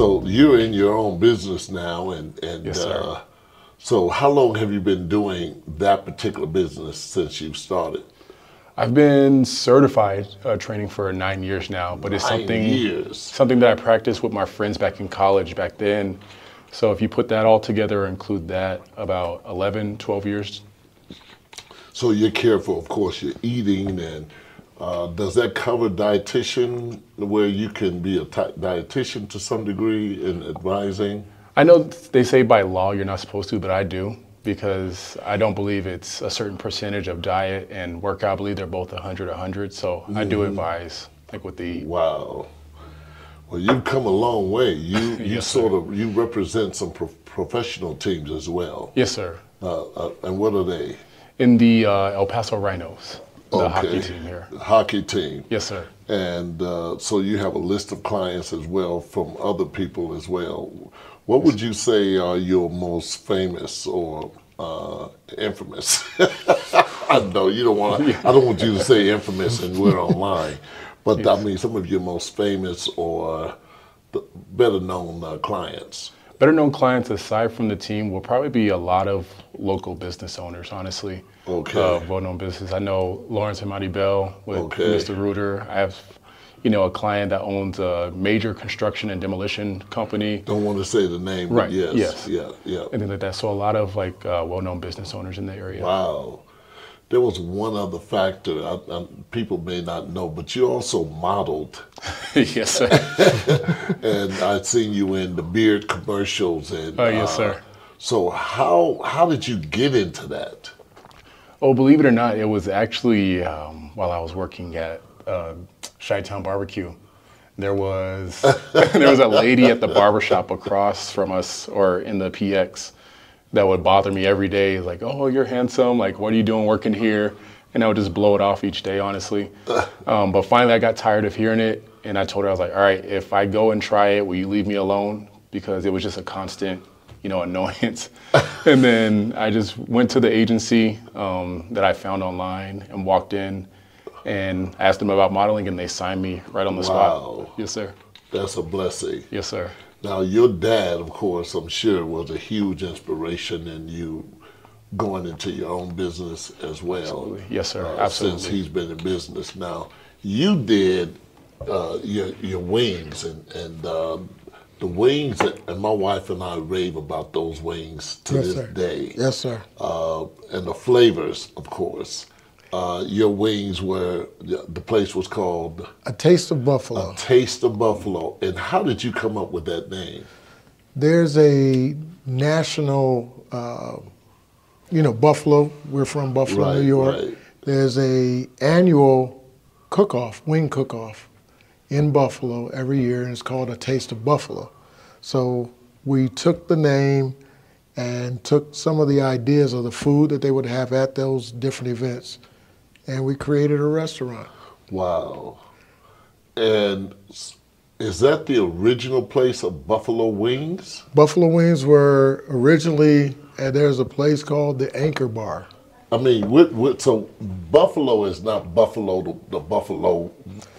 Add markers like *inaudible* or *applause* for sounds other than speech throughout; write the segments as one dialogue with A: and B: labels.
A: So you're in your own business now, and and
B: Yes,
A: uh, so how long have you been doing that particular business since you've started?
B: I've been certified uh, training for nine years now, but it's
A: Nine
B: something
A: years.
B: something that I practiced with my friends back in college back then. So if you put that all together, include that, about 11, 12 years.
A: So you're careful, of course, you're eating, and uh, does that cover dietitian, where you can be a dietitian to some degree in advising?
B: I know they say by law you're not supposed to, but I do because I don't believe it's a certain percentage of diet and workout. I believe they're both 100, 100. So I do advise, like with the
A: Wow. Well, you've come a long way. You *laughs* you
B: Yes,
A: sort of you represent some pro- professional teams as well.
B: yes, sir,
A: Uh, uh, and what are they?
B: in the uh, El Paso Rhinos, the hockey team here.
A: Hockey team.
B: Yes, sir.
A: And uh, so you have a list of clients as well from other people as well. What would you say are your most famous or uh, infamous? *laughs* I know you don't want. *laughs* I don't want you to say infamous, and we're online. But I mean, some of your most famous or better known uh, clients.
B: Better known clients aside from the team will probably be a lot of local business owners, honestly.
A: Okay.
B: Uh, well known business. I know Lawrence and Monty Bell with
A: Okay.
B: Mr. Reuter. I have, you know, a client that owns a major construction and demolition company.
A: Don't want to say the name, but
B: Right,
A: yes,
B: yes.
A: yeah, yeah.
B: and things like that. So a lot of like uh, well-known business owners in the area.
A: Wow. There was one other factor I, I, people may not know, but you also modeled, *laughs*
B: yes, sir. *laughs*
A: and I'd seen you in the beard commercials. And
B: Oh, yes,
A: uh,
B: sir.
A: So how how did you get into that?
B: Oh, believe it or not, it was actually um, while I was working at uh, Chi-Town Barbecue. There was *laughs* there was a lady at the barbershop across from us, or in the PX, that would bother me every day. Like, oh, you're handsome. Like, what are you doing working here? And I would just blow it off each day, honestly. Um, but finally, I got tired of hearing it, and I told her I was like, all right, if I go and try it, will you leave me alone? Because it was just a constant, you know, *laughs* annoyance. *laughs* and then I just went to the agency um, that I found online and walked in and asked them about modeling, and they signed me right on the
A: Wow.
B: spot. Yes, sir.
A: That's a blessing.
B: Yes, sir.
A: Now your dad, of course, I'm sure was a huge inspiration in you going into your own business as well.
B: Absolutely. Yes, sir.
A: uh,
B: Absolutely.
A: Since he's been in business now, you did uh, your your wings and and um, the wings, and my wife and I rave about those wings to
C: Yes,
A: this
C: sir.
A: day.
C: Yes, sir.
A: Uh, and the flavors, of course. Uh, your wings were the the place was called
C: A taste of buffalo.
A: A Taste of Buffalo. And how did you come up with that name?
C: There's a national, uh, you know, Buffalo. We're from Buffalo,
A: Right,
C: New York.
A: right.
C: There's a annual cook-off, wing cook-off, in Buffalo every year, and it's called a Taste of Buffalo. So we took the name and took some of the ideas of the food that they would have at those different events, and we created a restaurant.
A: Wow. And is that the original place of Buffalo Wings?
C: Buffalo wings were originally, and there's a place called the Anchor Bar.
A: I mean, what, what, so Buffalo is not Buffalo, the, the Buffalo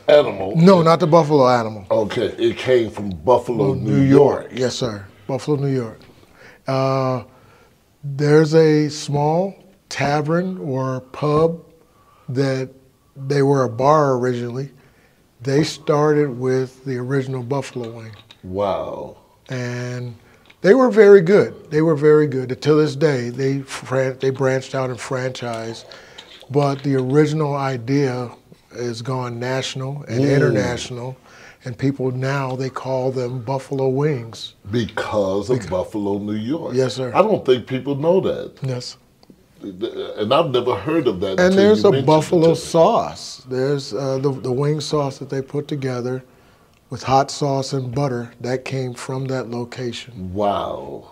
A: animal.
C: No, not the buffalo animal.
A: Okay, it came from Buffalo, New,
C: New
A: York.
C: York. Yes, sir. Buffalo, New York. Uh, there's a small tavern or pub that they were a bar originally. They started with the original buffalo wing,
A: Wow.
C: and they were very good. They were very good. To this day, they they branched out and franchised, but the original idea has gone national and international, and people now they call them buffalo wings.
A: Because of Buffalo, New York.
C: Yes, sir.
A: I don't think people know that.
C: Yes.
A: And I've never heard of that.
C: And there's a buffalo sauce. There's uh, the the wing sauce that they put together with hot sauce and butter that came from that location.
A: Wow.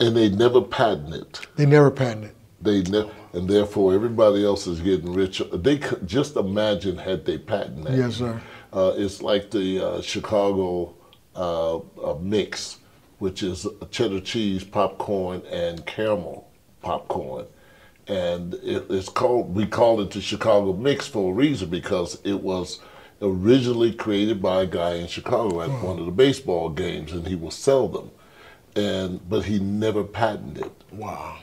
A: And they never patent it.
C: They never patented.
A: They ne- and therefore everybody else is getting rich. They could just imagine had they patented that.
C: Yes, sir.
A: Uh, it's like the uh, Chicago uh, uh, mix, which is cheddar cheese, popcorn, and caramel popcorn. And it, it's called we call it the Chicago mix for a reason because it was originally created by a guy in Chicago at hmm. one of the baseball games, and he will sell them. And but he never patented. it.
C: Wow.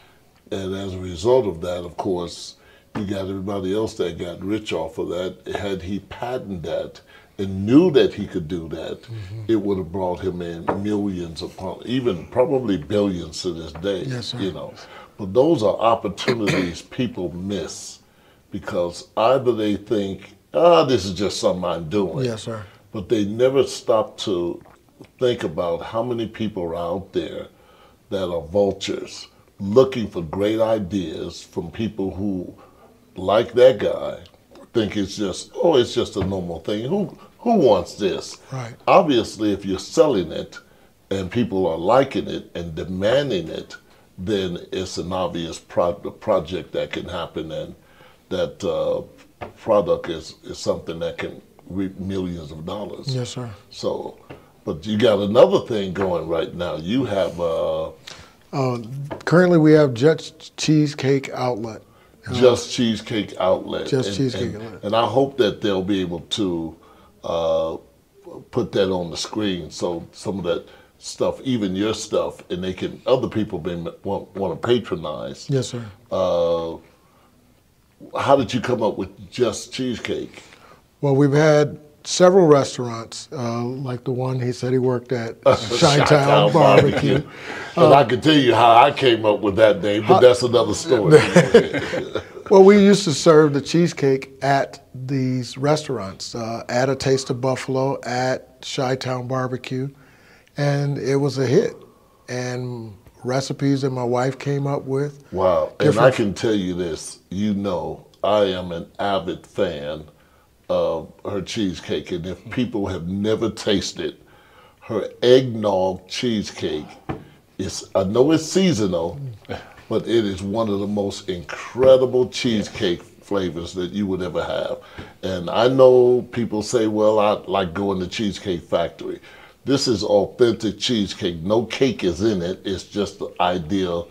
A: And as a result of that, of course, you got everybody else that got rich off of that. Had he patented that and knew that he could do that, mm-hmm. it would have brought him in millions upon, even probably billions to this day.
C: Yes, sir.
A: You know, but those are opportunities *coughs* people miss because either they think, ah, this is just something I'm doing.
C: Yes, sir.
A: But they never stop to think about how many people are out there that are vultures looking for great ideas from people who, like that guy, think it's just, oh, it's just a normal thing. Who who wants this?
C: Right.
A: Obviously, if you're selling it and people are liking it and demanding it, then it's an obvious pro- project that can happen and that uh, product is, is something that can reap millions of dollars.
C: Yes, sir.
A: So, but you got another thing going right now. You have uh,
C: Uh, currently, we have Just Cheesecake Outlet.
A: Just Cheesecake Outlet.
C: Just
A: and,
C: Cheesecake
A: and,
C: Outlet.
A: And I hope that they'll be able to uh, put that on the screen so some of that stuff, even your stuff, and they can other people may want, want to patronize.
C: Yes, sir.
A: Uh, how did you come up with Just Cheesecake?
C: Well, we've had several restaurants, uh, like the one he said he worked at, *laughs* Chi-Town Barbecue. *laughs*
A: and I can tell you how I came up with that name, but that's another story. *laughs*
C: Well, we used to serve the cheesecake at these restaurants, uh, at A Taste of Buffalo, at Chi-Town Barbecue, and it was a hit. And recipes that my wife came up with.
A: Wow. And I can tell you this, you know, I am an avid fan of her cheesecake. And if people have never tasted her eggnog cheesecake, it's, I know it's seasonal, but it is one of the most incredible cheesecake flavors that you would ever have. And I know people say, well, I like going to Cheesecake Factory. This is authentic cheesecake. No cake is in it. It's just the idea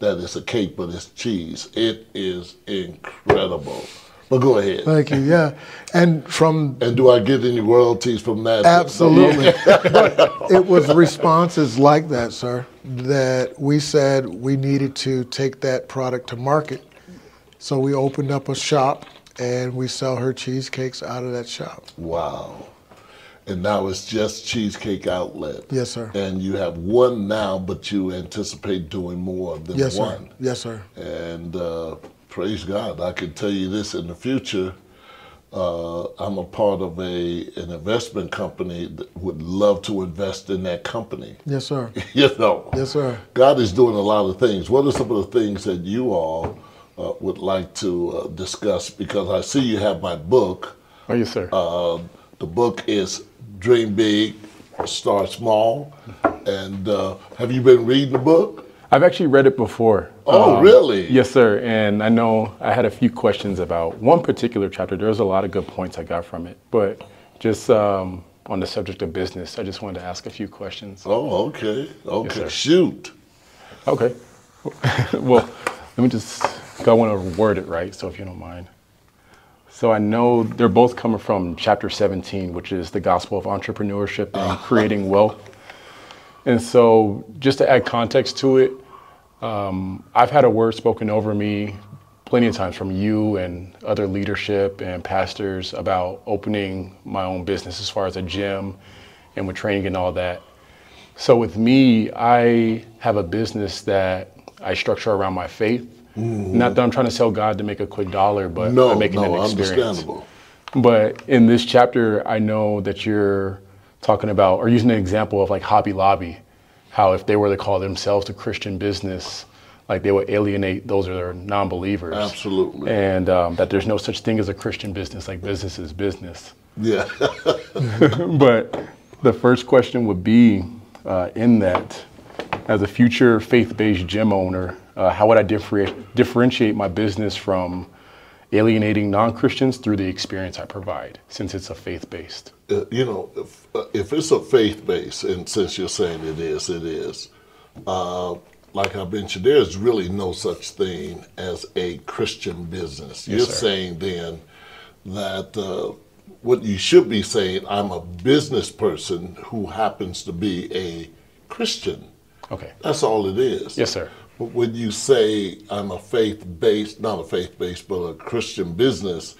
A: that it's a cake, but it's cheese. It is incredible. But go ahead.
C: Thank you. Yeah, and from
A: And do I get any royalties from that? *laughs*
C: Absolutely. it was responses like that, sir, that we said we needed to take that product to market. So we opened up a shop and we sell her cheesecakes out of that shop.
A: Wow. And now it's just Cheesecake Outlet.
C: Yes, sir.
A: And you have one now, but you anticipate doing more than
C: Yes, sir.
A: one.
C: Yes, sir.
A: And uh, praise God, I can tell you this in the future. Uh, I'm a part of a an investment company that would love to invest in that company.
C: Yes, sir. *laughs*
A: you know,
C: Yes, sir.
A: God is doing a lot of things. What are some of the things that you all uh, would like to uh, discuss? Because I see you have my book.
B: Oh, yes, sir.
A: Uh, the book is Dream Big, Start Small. And uh, have you been reading the book?
B: I've actually read it before. Um,
A: Oh, really?
B: Yes, sir. And I know I had a few questions about one particular chapter. There was a lot of good points I got from it, but just um, on the subject of business, I just wanted to ask a few questions.
A: Oh, okay. Okay.
B: sir.
A: Shoot.
B: Okay. *laughs* well, let me just. I want to word it right, so if you don't mind. So I know they're both coming from chapter 17, which is the gospel of entrepreneurship and creating wealth. And so, just to add context to it, um, I've had a word spoken over me plenty of times from you and other leadership and pastors about opening my own business as far as a gym and with training and all that. So with me, I have a business that I structure around my faith. Not that I'm trying to sell God to make a quick dollar, but
A: No,
B: I'm making
A: no,
B: an experience.
A: understandable.
B: But in this chapter, I know that you're talking about or using an example of like Hobby Lobby, how if they were to call themselves a Christian business, like they would alienate those that are non-believers.
A: Absolutely.
B: And um, that there's no such thing as a Christian business, like business is business.
A: Yeah. *laughs*
B: But the first question would be uh, in that, as a future faith-based gym owner, uh, how would I differentiate, differentiate my business from alienating non-Christians through the experience I provide, since it's a faith-based?
A: Uh, you know, if, uh, if it's a faith-based, and since you're saying it is, it is. Uh, like I mentioned, there's really no such thing as a Christian business. you're
B: sir.
A: saying then that uh, what you should be saying, I'm a business person who happens to be a Christian.
B: Okay.
A: That's all it is.
B: Yes, sir.
A: But when you say I'm a faith based, not a faith based, but a Christian business,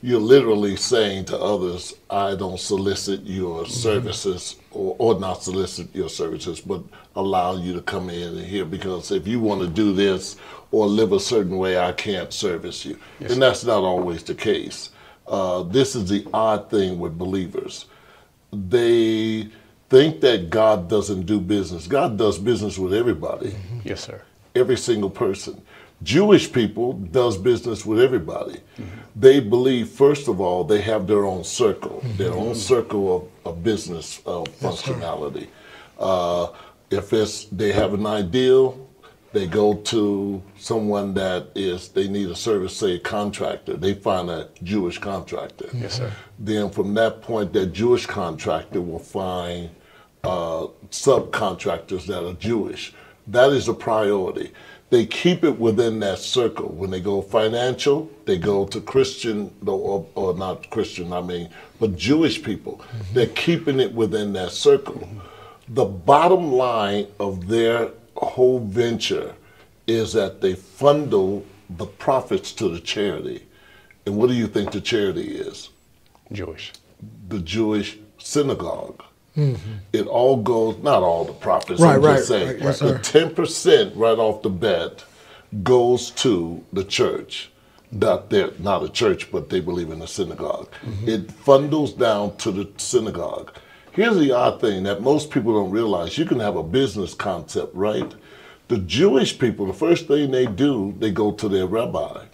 A: you're literally saying to others, I don't solicit your services or, or not solicit your services, but allow you to come in and here because if you want to do this or live a certain way, I can't service you. And that's not always the case. Uh, this is the odd thing with believers. They think that God doesn't do business. God does business with everybody
B: Yes, sir.
A: Every single person. Jewish people does business with everybody. They believe, first of all, they have their own circle, their own circle of, of business of functionality. Uh, if it's they have an ideal, they go to someone that is they need a service, say a contractor. They find a Jewish contractor.
B: Yes, sir.
A: Then from that point, that Jewish contractor will find uh, subcontractors that are Jewish. That is a priority. They keep it within that circle. When they go financial, they go to Christian, or, or not Christian, I mean, but Jewish people. Mm-hmm. They're keeping it within that circle. The bottom line of their whole venture is that they funnel the profits to the charity. And what do you think the charity is?
B: Jewish.
A: the Jewish synagogue. It all goes, not all the profits,
C: Right,
A: I'm
C: right,
A: just saying,
C: right, yes,
A: the ten percent right off the bat goes to the church. Not their, not a church, but they believe in a synagogue.
C: Mm-hmm.
A: It funnels down to the synagogue. Here's the odd thing that most people don't realize: you can have a business concept, right? The Jewish people, the first thing they do, they go to their rabbi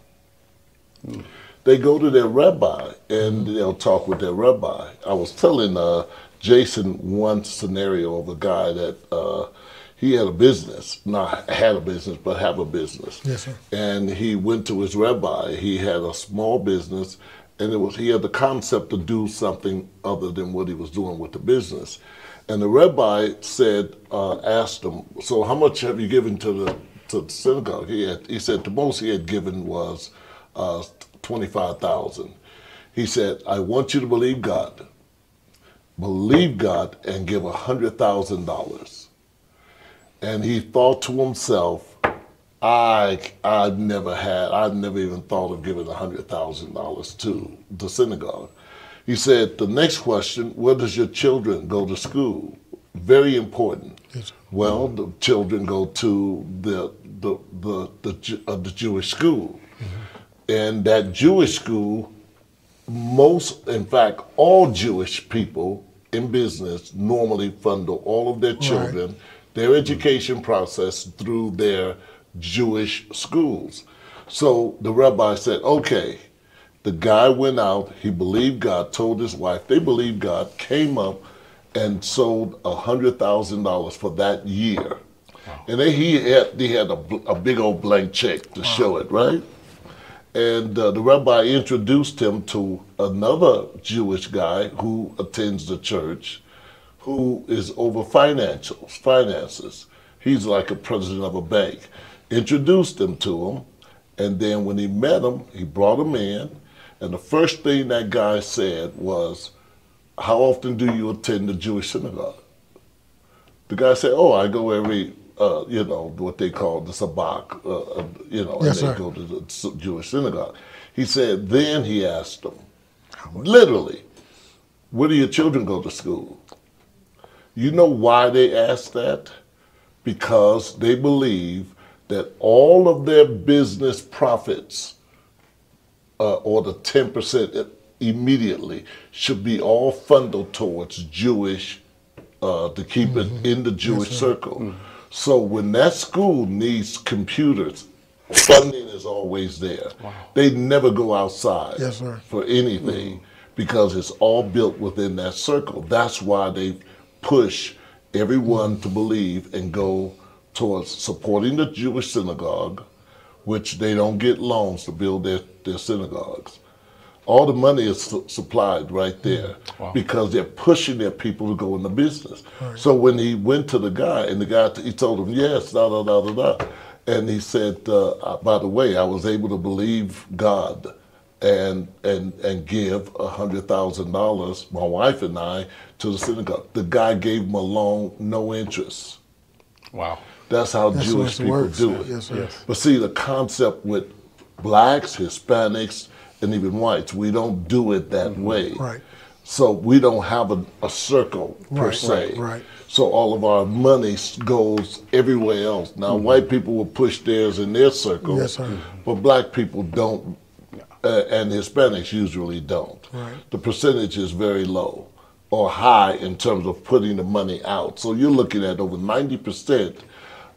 A: they go to their rabbi and they'll talk with their rabbi. I was telling uh, Jason one scenario of a guy that uh, he had a business, not had a business, but have a business.
C: Yes, sir.
A: And he went to his rabbi. He had a small business, and it was he had the concept to do something other than what he was doing with the business. And the rabbi said, uh, asked him, "So how much have you given to the to the synagogue?" He had, he said the most he had given was uh, twenty five thousand. He said, "I want you to believe God, believe God, and give a hundred thousand dollars." And he thought to himself, I I've never had I've never even thought of giving hundred thousand dollars to the synagogue. He said the next question, where does your children go to school? Very important.
C: Yes.
A: Well, the children go to the the the the, uh, the Jewish school, and that Jewish school, most in fact all Jewish people in business normally funnel all of their children, their education process through their Jewish schools. So the rabbi said, okay, the guy went out, he believed God, told his wife, they believed God, came up and sold a hundred thousand dollars for that year. And then he had he had a, a big old blank check to show it, right? And uh, the rabbi introduced him to another Jewish guy who attends the church, who is over financials, finances. He's like a president of a bank. Introduced him to him, and then when he met him, he brought him in, and the first thing that guy said was, "How often do you attend the Jewish synagogue?" The guy said, "Oh, I go every, uh, you know, what they call the sabak, uh, uh, you know,
C: Yes,
A: and they
C: sir.
A: go to the Jewish synagogue." He said, then he asked them, literally, "Where do your children go to school?" You know why they asked that? Because they believe that all of their business profits, uh, or the ten percent immediately, should be all funneled towards Jewish uh, to keep it in the Jewish circle. So when that school needs computers, funding is always there. They never go outside
C: Yes, sir.
A: for anything because it's all built within that circle. That's why they push everyone to believe and go towards supporting the Jewish synagogue, which they don't get loans to build their, their synagogues. All the money is su- supplied right there
B: Wow.
A: because they're pushing their people to go into business. So when he went to the guy, and the guy he told him yes, da da da da da, and he said, uh, uh, by the way, I was able to believe God and and and give a hundred thousand dollars, my wife and I, to the synagogue. The guy gave him a loan, no interest.
B: Wow.
A: That's how
C: That's
A: Jewish
C: what
A: people
C: works.
A: do it.
C: Yes, sir.
B: Yes.
A: But see, the concept with blacks, Hispanics, and even whites, we don't do it that way.
C: Right.
A: So we don't have a, a circle per
C: Right,
A: se.
C: right, right.
A: So all of our money goes everywhere else. Now, white people will push theirs in their circle,
C: Mm-hmm. Yes, sir.
A: but black people don't, uh, and Hispanics usually don't.
C: Right.
A: The percentage is very low or high in terms of putting the money out. So you're looking at over 90%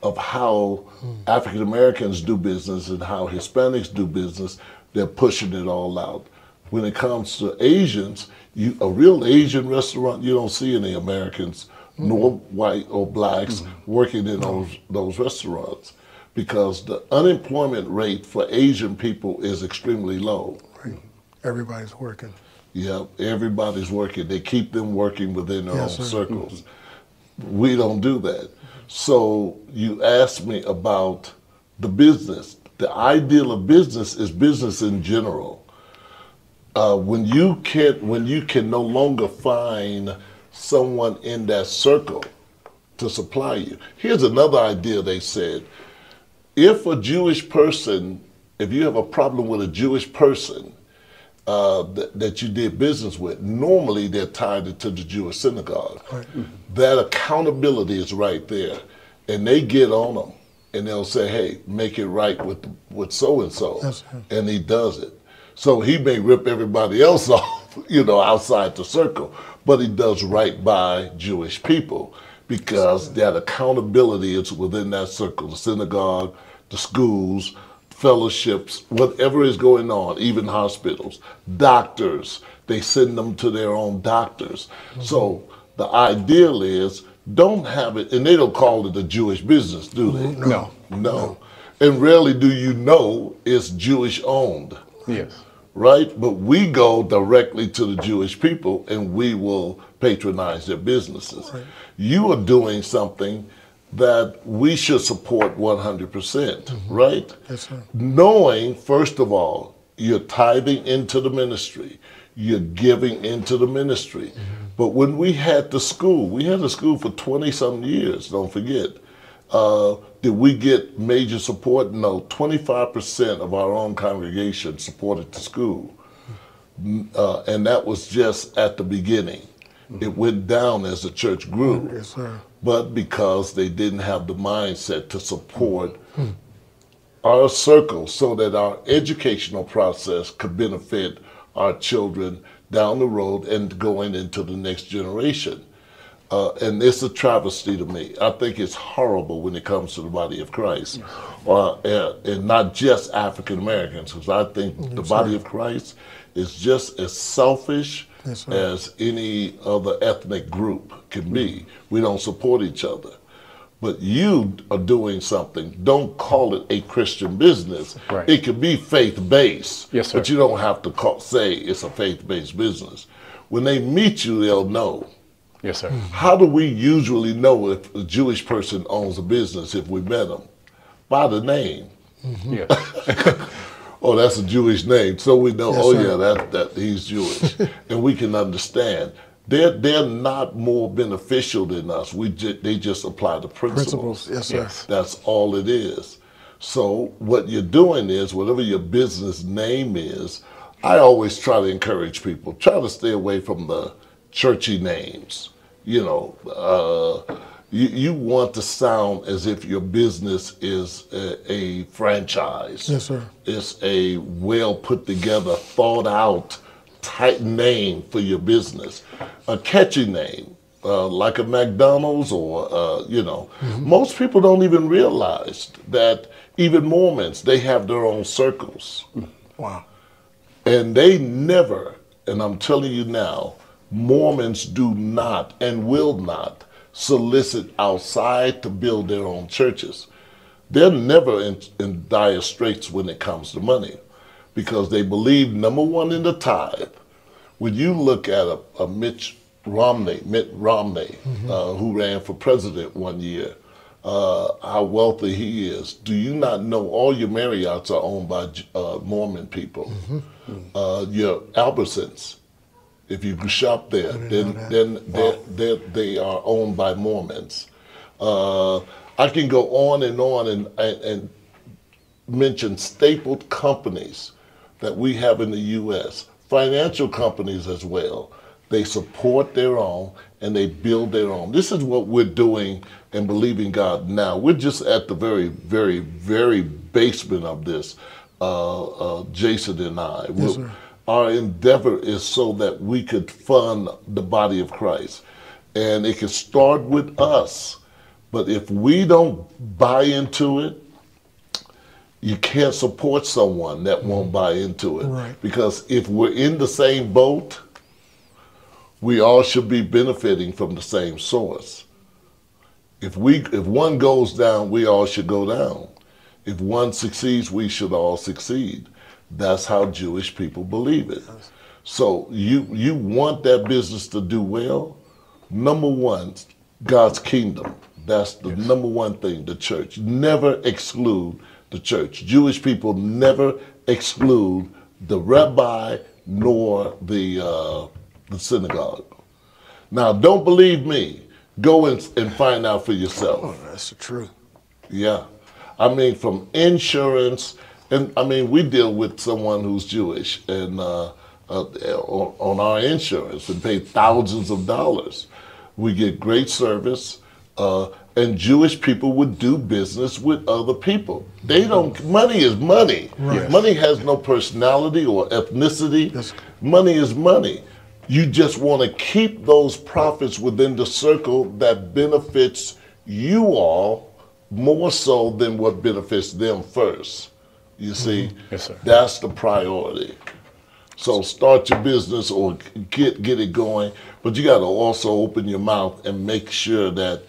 A: of how African Americans do business and how Hispanics do business, they're pushing it all out. When it comes to Asians, you, a real Asian restaurant, you don't see any Americans, nor white or blacks, working in those, those restaurants because the unemployment rate for Asian people is extremely low.
C: Right. Everybody's working.
A: Yeah, everybody's working. They keep them working within their
C: Yes,
A: own
C: sir.
A: circles. Mm-hmm. We don't do that. So you asked me about the business. The ideal of business is business in general. Uh, when you can when you can no longer find someone in that circle to supply you. Here's another idea they said. If a Jewish person, if you have a problem with a Jewish person, uh, that, that you did business with, normally they're tied to the Jewish synagogue. That accountability is right there. And they get on them and they'll say, hey, make it right with, with so and so. And he does it. So he may rip everybody else *laughs* off, you know, outside the circle, but he does right by Jewish people because that accountability is within that circle the synagogue, the schools, fellowships, whatever is going on, even hospitals, doctors, they send them to their own doctors. So the ideal is don't have it, and they don't call it a Jewish business, do they?
B: No.
A: No. And rarely do you know it's Jewish owned,
B: Yes.
A: right? But we go directly to the Jewish people and we will patronize their businesses. You are doing something that we should support 100%, mm-hmm. right?
C: Yes, sir.
A: Knowing, first of all, you're tithing into the ministry, you're giving into the ministry. But when we had the school, we had the school for 20 some years, don't forget. Uh, did we get major support? No. 25% of our own congregation supported the school. Uh, and that was just at the beginning. It went down as the church grew
C: Yes, sir.
A: but because they didn't have the mindset to support our circle so that our educational process could benefit our children down the road and going into the next generation. Uh, and it's a travesty to me. I think it's horrible when it comes to the body of Christ, uh, and, and not just African Americans, because I think the body of Christ is just as selfish
C: Yes,
A: as any other ethnic group can be. We don't support each other. But you are doing something. Don't call it a Christian business.
B: Right.
A: It could be faith based.
B: Yes, sir.
A: But you don't have to call, say it's a faith based business. When they meet you, they'll know.
B: Yes, sir. Hmm.
A: How do we usually know if a Jewish person owns a business if we met them? By the name. Mm-hmm.
B: Yes. *laughs*
A: Oh, that's a Jewish name, so we know.
C: Yes,
A: oh,
C: sir.
A: yeah, that that he's Jewish, *laughs* and we can understand. They're they're not more beneficial than us. We ju- they just apply the
C: Principles. Yes, sir.
B: Yes.
A: That's all it is. So what you're doing is whatever your business name is. I always try to encourage people try to stay away from the churchy names. You know, uh, you you want to sound as if your business is a, a franchise.
C: Yes, sir.
A: It's a well put together, thought out, tight name for your business. A catchy name, uh, like a McDonald's or, uh, you know. Most people don't even realize that even Mormons, they have their own circles.
C: Wow.
A: And they never, and I'm telling you now, Mormons do not and will not solicit outside to build their own churches. They're never in, in dire straits when it comes to money because they believe, number one, in the tithe. When you look at a, a Mitch Romney, Mitt Romney, uh, who ran for president one year, uh, how wealthy he is. Do you not know all your Marriotts are owned by uh, Mormon people? Uh, your Albertsons, if you shop there, then then they're, they're, they are owned by Mormons. Uh, I can go on and on and, and, and mention stapled companies that we have in the U.S., financial companies as well. They support their own and they build their own. This is what we're doing and believing God now. We're just at the very, very, very basement of this, uh, uh, Jason and I.
C: Yes,
A: our endeavor is so that we could fund the body of Christ. And it can start with us. But if we don't buy into it, you can't support someone that won't mm-hmm. buy into it.
C: Right.
A: Because if we're in the same boat, we all should be benefiting from the same source. If we if one goes down, we all should go down. If one succeeds, we should all succeed. That's how Jewish people believe it. So you you want that business to do well. Number one, God's kingdom. That's the number one thing. The church never exclude the church. Jewish people never exclude the rabbi nor the uh, the synagogue. Now, don't believe me. Go and, and find out for yourself.
C: Oh, that's the truth.
A: Yeah. I mean, from insurance, and I mean, we deal with someone who's Jewish and uh, uh, on, on our insurance and pay thousands of dollars. We get great service, uh, and Jewish people would do business with other people. They don't, money is money.
C: Right.
A: Money has no personality or ethnicity.
C: Yes.
A: Money is money. You just want to keep those profits within the circle that benefits you all more so than what benefits them first. You mm-hmm. see,
B: Yes, sir.
A: that's the priority. So start your business or get get it going, but you got to also open your mouth and make sure that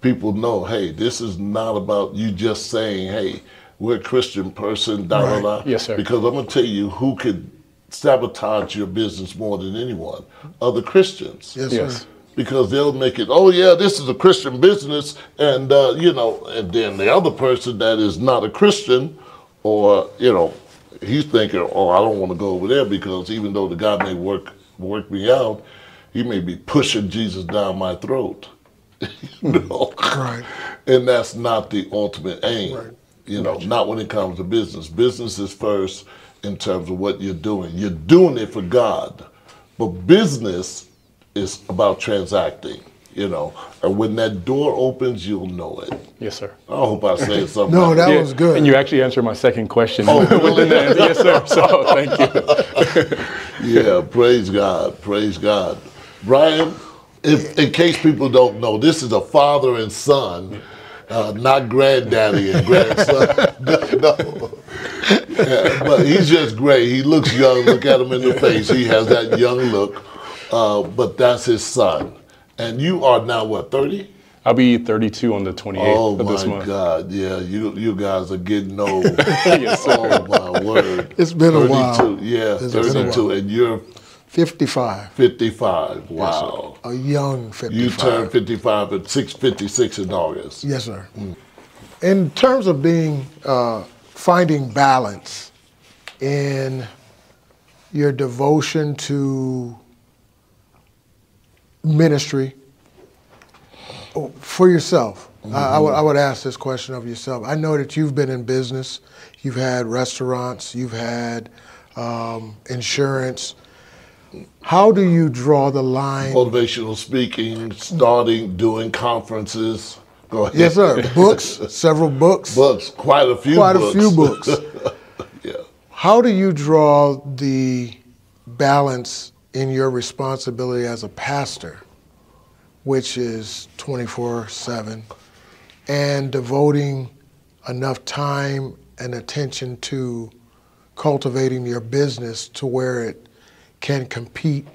A: people know, hey, this is not about you just saying, hey, we're a Christian person, da da da.
B: Yes, sir.
A: Because I'm gonna tell you who could sabotage your business more than anyone, other Christians
C: Yes,
B: Yes.
C: sir.
A: because they'll make it, oh yeah, this is a Christian business, and uh, you know, and then the other person that is not a Christian, or you know, he's thinking, oh, I don't want to go over there because even though the guy may work work me out, he may be pushing Jesus down my throat. *laughs* you know?
C: Right.
A: And that's not the ultimate aim.
C: Right.
A: You know, not when it comes to business. Business is first in terms of what you're doing. You're doing it for God. But business is about transacting, you know. And when that door opens, you'll know it.
B: Yes, sir.
A: I hope I said *laughs* something.
C: No, that
B: Yeah,
C: was good.
B: And you actually answered my second question
A: Oh, really? *laughs*
B: within that. Yes, sir. So thank you.
A: yeah, praise God, praise God. Brian, if in case people don't know, this is a father and son, uh, not granddaddy and grandson. *laughs* no. Yeah, but he's just great. He looks young. Look at him in the face. He has that young look. Uh, but that's his son. And you are now what, 30?
B: I'll be 32 on the 28th
A: Oh
B: of this
A: my
B: month.
A: God! Yeah, you you guys are getting old. *laughs*
B: Yes, sir.
A: oh my word!
C: It's been a while.
A: Yeah,
C: It's been a
A: thirty-two, and you're
C: 55.
A: fifty-five. Wow!
C: A young 55.
A: you turned fifty-five at six fifty-six in August.
C: Yes, sir. In terms of being, uh, finding balance in your devotion to ministry oh, for yourself, I, I, would, I would ask this question of yourself. I know that you've been in business, you've had restaurants, you've had um, insurance. How do you draw the line?
A: Motivational speaking, starting doing conferences. Go ahead.
C: Yes, sir. *laughs* Books, several books.
A: Books, quite a few. Books.
C: Quite
A: books.
C: a few books. *laughs*
A: yeah.
C: How do you draw the balance in your responsibility as a pastor, which is 24 7, and devoting enough time and attention to cultivating your business to where it can compete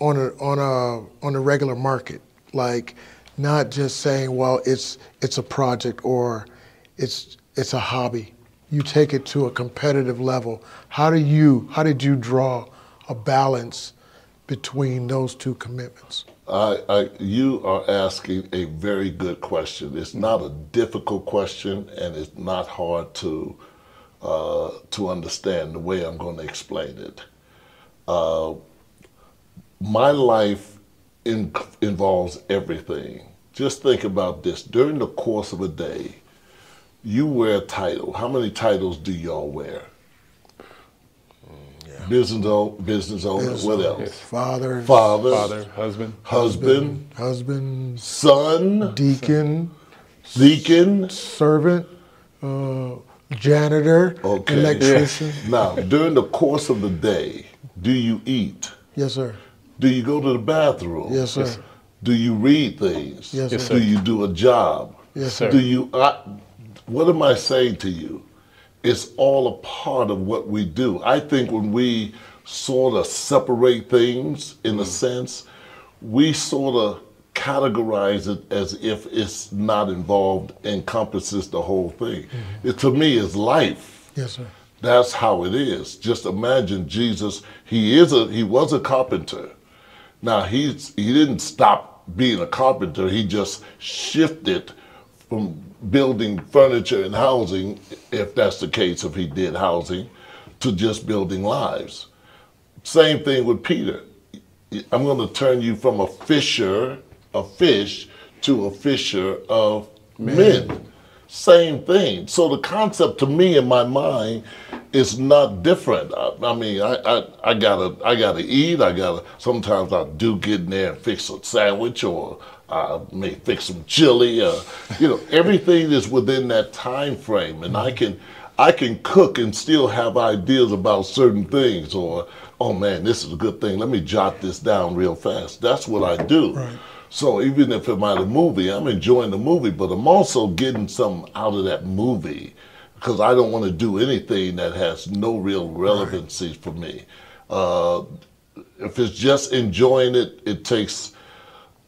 C: on a on a on a regular market like not just saying well it's it's a project or it's it's a hobby you take it to a competitive level how do you how did you draw a balance between those two commitments
A: I, I, you are asking a very good question. It's not a difficult question, and it's not hard to uh, to understand the way I'm going to explain it. Uh, my life in, involves everything. Just think about this. During the course of a day, you wear a title. How many titles do y'all wear? Business, o- business owner.
C: Business
A: what
C: owner.
A: else?
C: Father,
A: Father,
B: Father, husband.
A: husband,
C: husband,
A: son,
C: deacon,
A: deacon.
C: servant, uh, janitor,
A: Okay.
C: electrician.
A: Now, during the course of the day, do you eat?
C: Yes, sir.
A: Do you go to the bathroom?
C: Yes, sir.
A: Do you read things?
C: Yes,
B: Yes,
C: sir.
A: Do you do a job?
C: Yes,
B: Sir.
C: sir.
A: Do you? I, what am I saying to you? It's all a part of what we do. I think when we sort of separate things in a mm. sense, we sort of categorize it as if it's not involved, encompasses the whole thing. Mm-hmm. It to me is life.
C: Yes, sir.
A: That's how it is. Just imagine Jesus. He is a he was a carpenter. Now he's he didn't stop being a carpenter. He just shifted from building furniture and housing, if that's the case, if he did housing, to just building lives. Same thing with Peter. I'm going to turn you from a fisher, a fish, to a fisher of men. Same thing. So the concept to me in my mind is not different. I, I mean, I, I, I gotta I gotta eat. I gotta sometimes I do get in there and fix a sandwich or I may fix some chili. Uh, you know, *laughs* everything is within that time frame, and I can I can cook and still have ideas about certain things. Or oh man, this is a good thing. Let me jot this down real fast. That's what I do.
C: Right.
A: So even if I'm at a movie, I'm enjoying the movie, but I'm also getting something out of that movie because I don't want to do anything that has no real relevancy for me. Uh, if it's just enjoying it, it takes.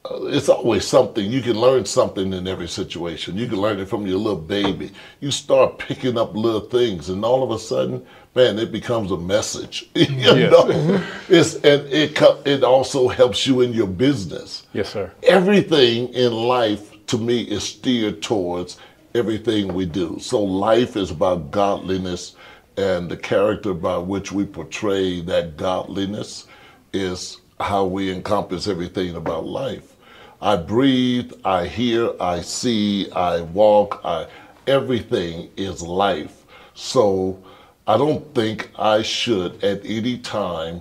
A: Uh, it's always something you can learn something in every situation. You can learn it from your little baby. You start picking up little things, and all of a sudden, man, it becomes a message. *laughs* you
B: Yes.
A: know, it's and it it also helps you in your business
B: Yes, sir.
A: everything in life to me is steered towards everything we do. So life is about godliness, and the character by which we portray that godliness is how we encompass everything about life. I breathe, I hear, I see, I walk, I everything is life. So I don't think I should at any time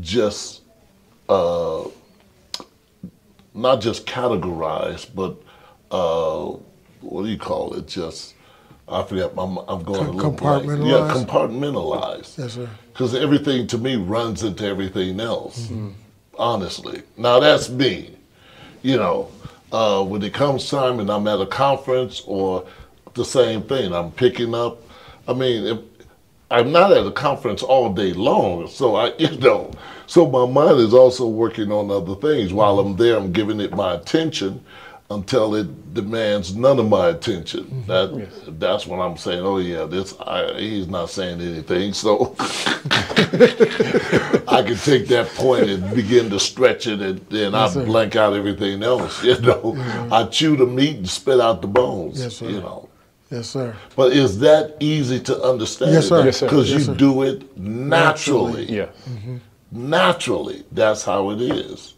A: just uh, not just categorize, but uh, what do you call it? Just I forget. I'm, I'm going a little blank. Yeah,
C: Compartmentalize?
A: compartmentalize.
C: Yes, sir.
A: Because everything to me runs into everything else. Honestly, now that's me. You know, uh, when it comes time and I'm at a conference or the same thing, I'm picking up. I mean, if, I'm not at a conference all day long, so I, *laughs* you know, so my mind is also working on other things. While I'm there, I'm giving it my attention until it demands none of my attention. Mm-hmm. That that's when I'm saying, oh yeah, this I, he's not saying anything, so *laughs* I can take that point and begin to stretch it, and then I
C: sir.
A: blank out everything else. *laughs* You know, mm-hmm. I chew the meat and spit out the bones.
C: Yes.
A: You know.
C: Yes, sir.
A: But is that easy to understand?
C: Yes, sir.
B: Yes, sir.
A: Because
C: Yes,
A: you
C: sir.
A: do it naturally.
B: Yes.
A: Naturally, that's how it is.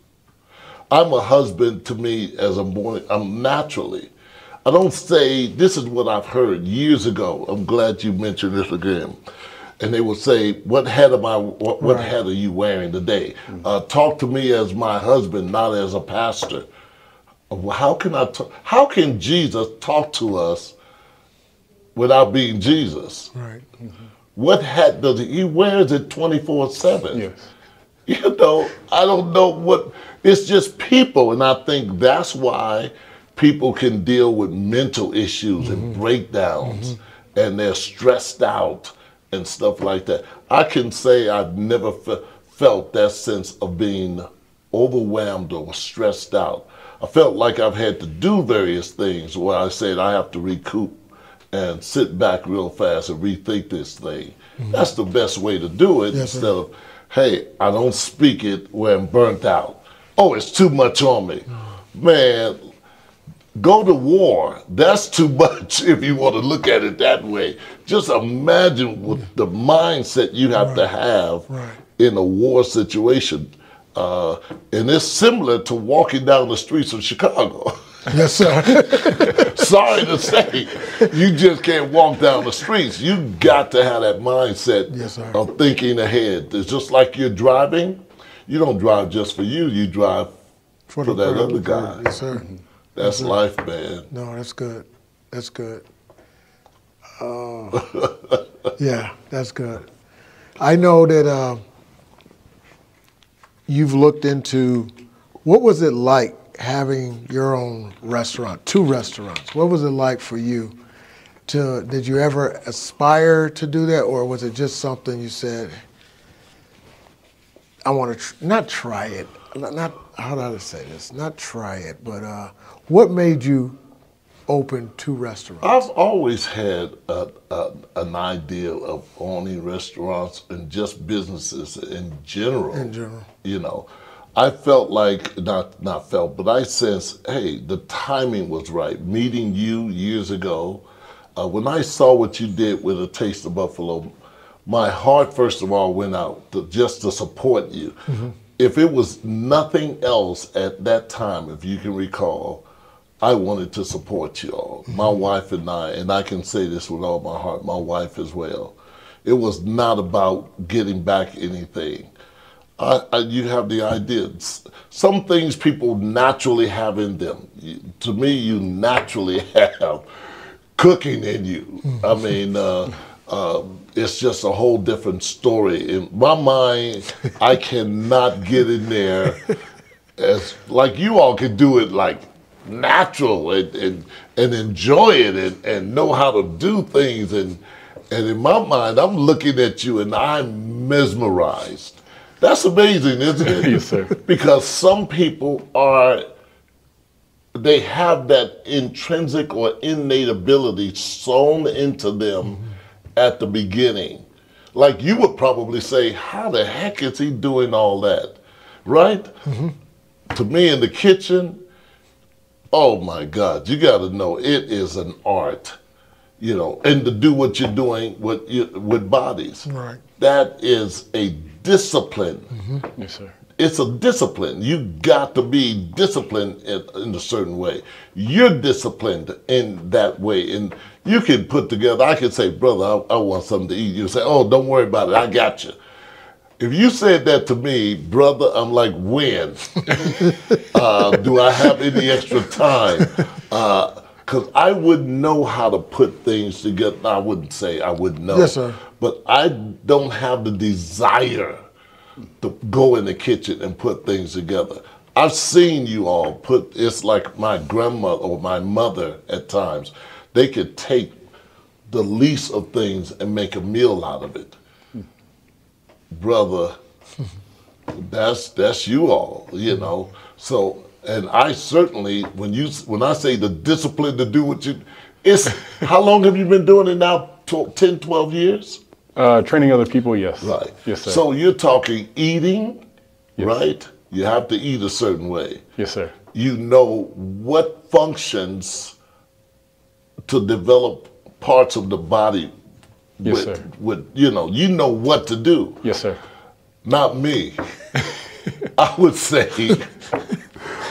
A: I'm a husband to me as I'm born. I'm naturally. I don't say this is what I've heard years ago. I'm glad you mentioned this again. And they would say, "What hat am I? What, what hat are you wearing today? Uh, talk to me as my husband, not as a pastor. Well, How can I? T- how can Jesus talk to us without being Jesus?
C: Right.
A: What hat does he? He wears it twenty four seven.
B: Yes.
A: You know, I don't know what. It's just people, and I think that's why people can deal with mental issues and mm-hmm. breakdowns, mm-hmm. and they're stressed out and stuff like that. I can say I've never fe- felt that sense of being overwhelmed or stressed out. I felt like I've had to do various things where I said I have to recoup and sit back real fast and rethink this thing. That's the best way to do it
C: Yes, sir.
A: instead of, hey, I don't speak it I'm burnt out. oh, it's too much on me. Man, go to war. That's too *laughs* much if you want to look at it that way. Just imagine what the mindset you have to have
C: Right.
A: in a war situation. Uh, and it's similar to walking down the streets of Chicago. *laughs*
C: Yes, sir. *laughs*
A: Sorry to say, you just can't walk down the streets. You got to have that mindset
C: Yes, sir.
A: of thinking ahead. It's just like you're driving. You don't drive just for you. You drive for,
C: the
A: that other guy.
C: Yes, sir.
A: That's life, man.
C: No, that's good. That's good. Uh, *laughs* yeah, that's good. I know that uh, you've looked into what was it like having your own restaurant, two restaurants. What was it like for you? To did you ever aspire to do that, or was it just something you said? I want to tr- not try it. Not, not how do I say this? Not try it, but uh, what made you open two restaurants?
A: I've always had a, a, an idea of owning restaurants and just businesses in general.
C: In general.
A: You know, I felt like, not, not felt, but I sensed, hey, the timing was right. Meeting you years ago, uh, when I saw what you did with A Taste of Buffalo, my heart, first of all, went out to, just to support you. If it was nothing else at that time, if you can recall, I wanted to support you all. My wife and I, and I can say this with all my heart, my wife as well. It was not about getting back anything. I, I, you have the idea. Some things people naturally have in them. You- To me, you naturally *laughs* have cooking in you. I mean, uh, uh, *laughs* it's just a whole different story. In my mind, I cannot get in there as like you all can do it like natural and and, and enjoy it and, and know how to do things and and in my mind I'm looking at you and I'm mesmerized. That's amazing, isn't it?
B: Yes, sir.
A: Because some people are they have that intrinsic or innate ability sewn into them mm-hmm. at the beginning. Like you would probably say, How the heck is he doing all that? Right? Mm-hmm. To me in the kitchen, oh my God, you got to know it is an art, you know, and to do what you're doing with with bodies.
C: Right.
A: That is a discipline
B: Yes, sir.
A: it's a discipline. You got to be disciplined in, in a certain way. You're disciplined in that way, and you can put together. I can say, brother, I, I want something to eat. You say, oh, don't worry about it. I got you. If you said that to me, brother, I'm like, when? *laughs* uh, do I have any extra time? Because I wouldn't know how to put things together. I wouldn't say I wouldn't know.
C: Yes, sir.
A: But I don't have the desire to go in the kitchen and put things together. I've seen you all put, it's like my grandmother or my mother at times, they could take the least of things and make a meal out of it. Brother, *laughs* that's that's you all, you know. So, and I certainly, when you when I say the discipline to do what you, it's how long have you been doing it now? Tw- 10, 12 years?
B: Uh, training other people, yes.
A: Right.
B: Yes, sir.
A: So you're talking eating,
B: Yes.
A: right? You have to eat a certain way.
B: yes, sir.
A: You know what functions to develop parts of the body
B: Yes,
A: with,
B: sir.
A: with you know, you know what to do.
B: Yes, sir.
A: Not me. *laughs* I would say *laughs*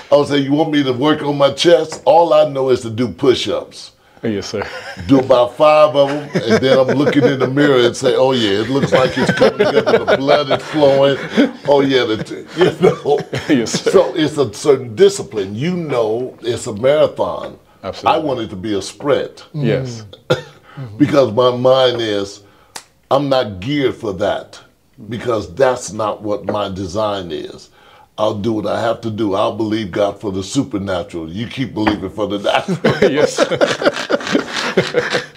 A: Oh, I would say you want me to work on my chest? All I know is to do push-ups.
B: Yes, sir.
A: do about five of them, and then I'm looking in the mirror and say, "Oh yeah, it looks like it's coming together. The blood is flowing. Oh yeah, the t-, *laughs* you know."
B: Yes, sir.
A: So it's a certain discipline. You know, it's a marathon.
B: Absolutely.
A: I want it to be a sprint
B: Yes. *laughs*
A: because my mind is, I'm not geared for that because that's not what my design is. I'll do what I have to do. I'll believe God for the supernatural. You keep believing for the natural. *laughs*
B: yes. *laughs*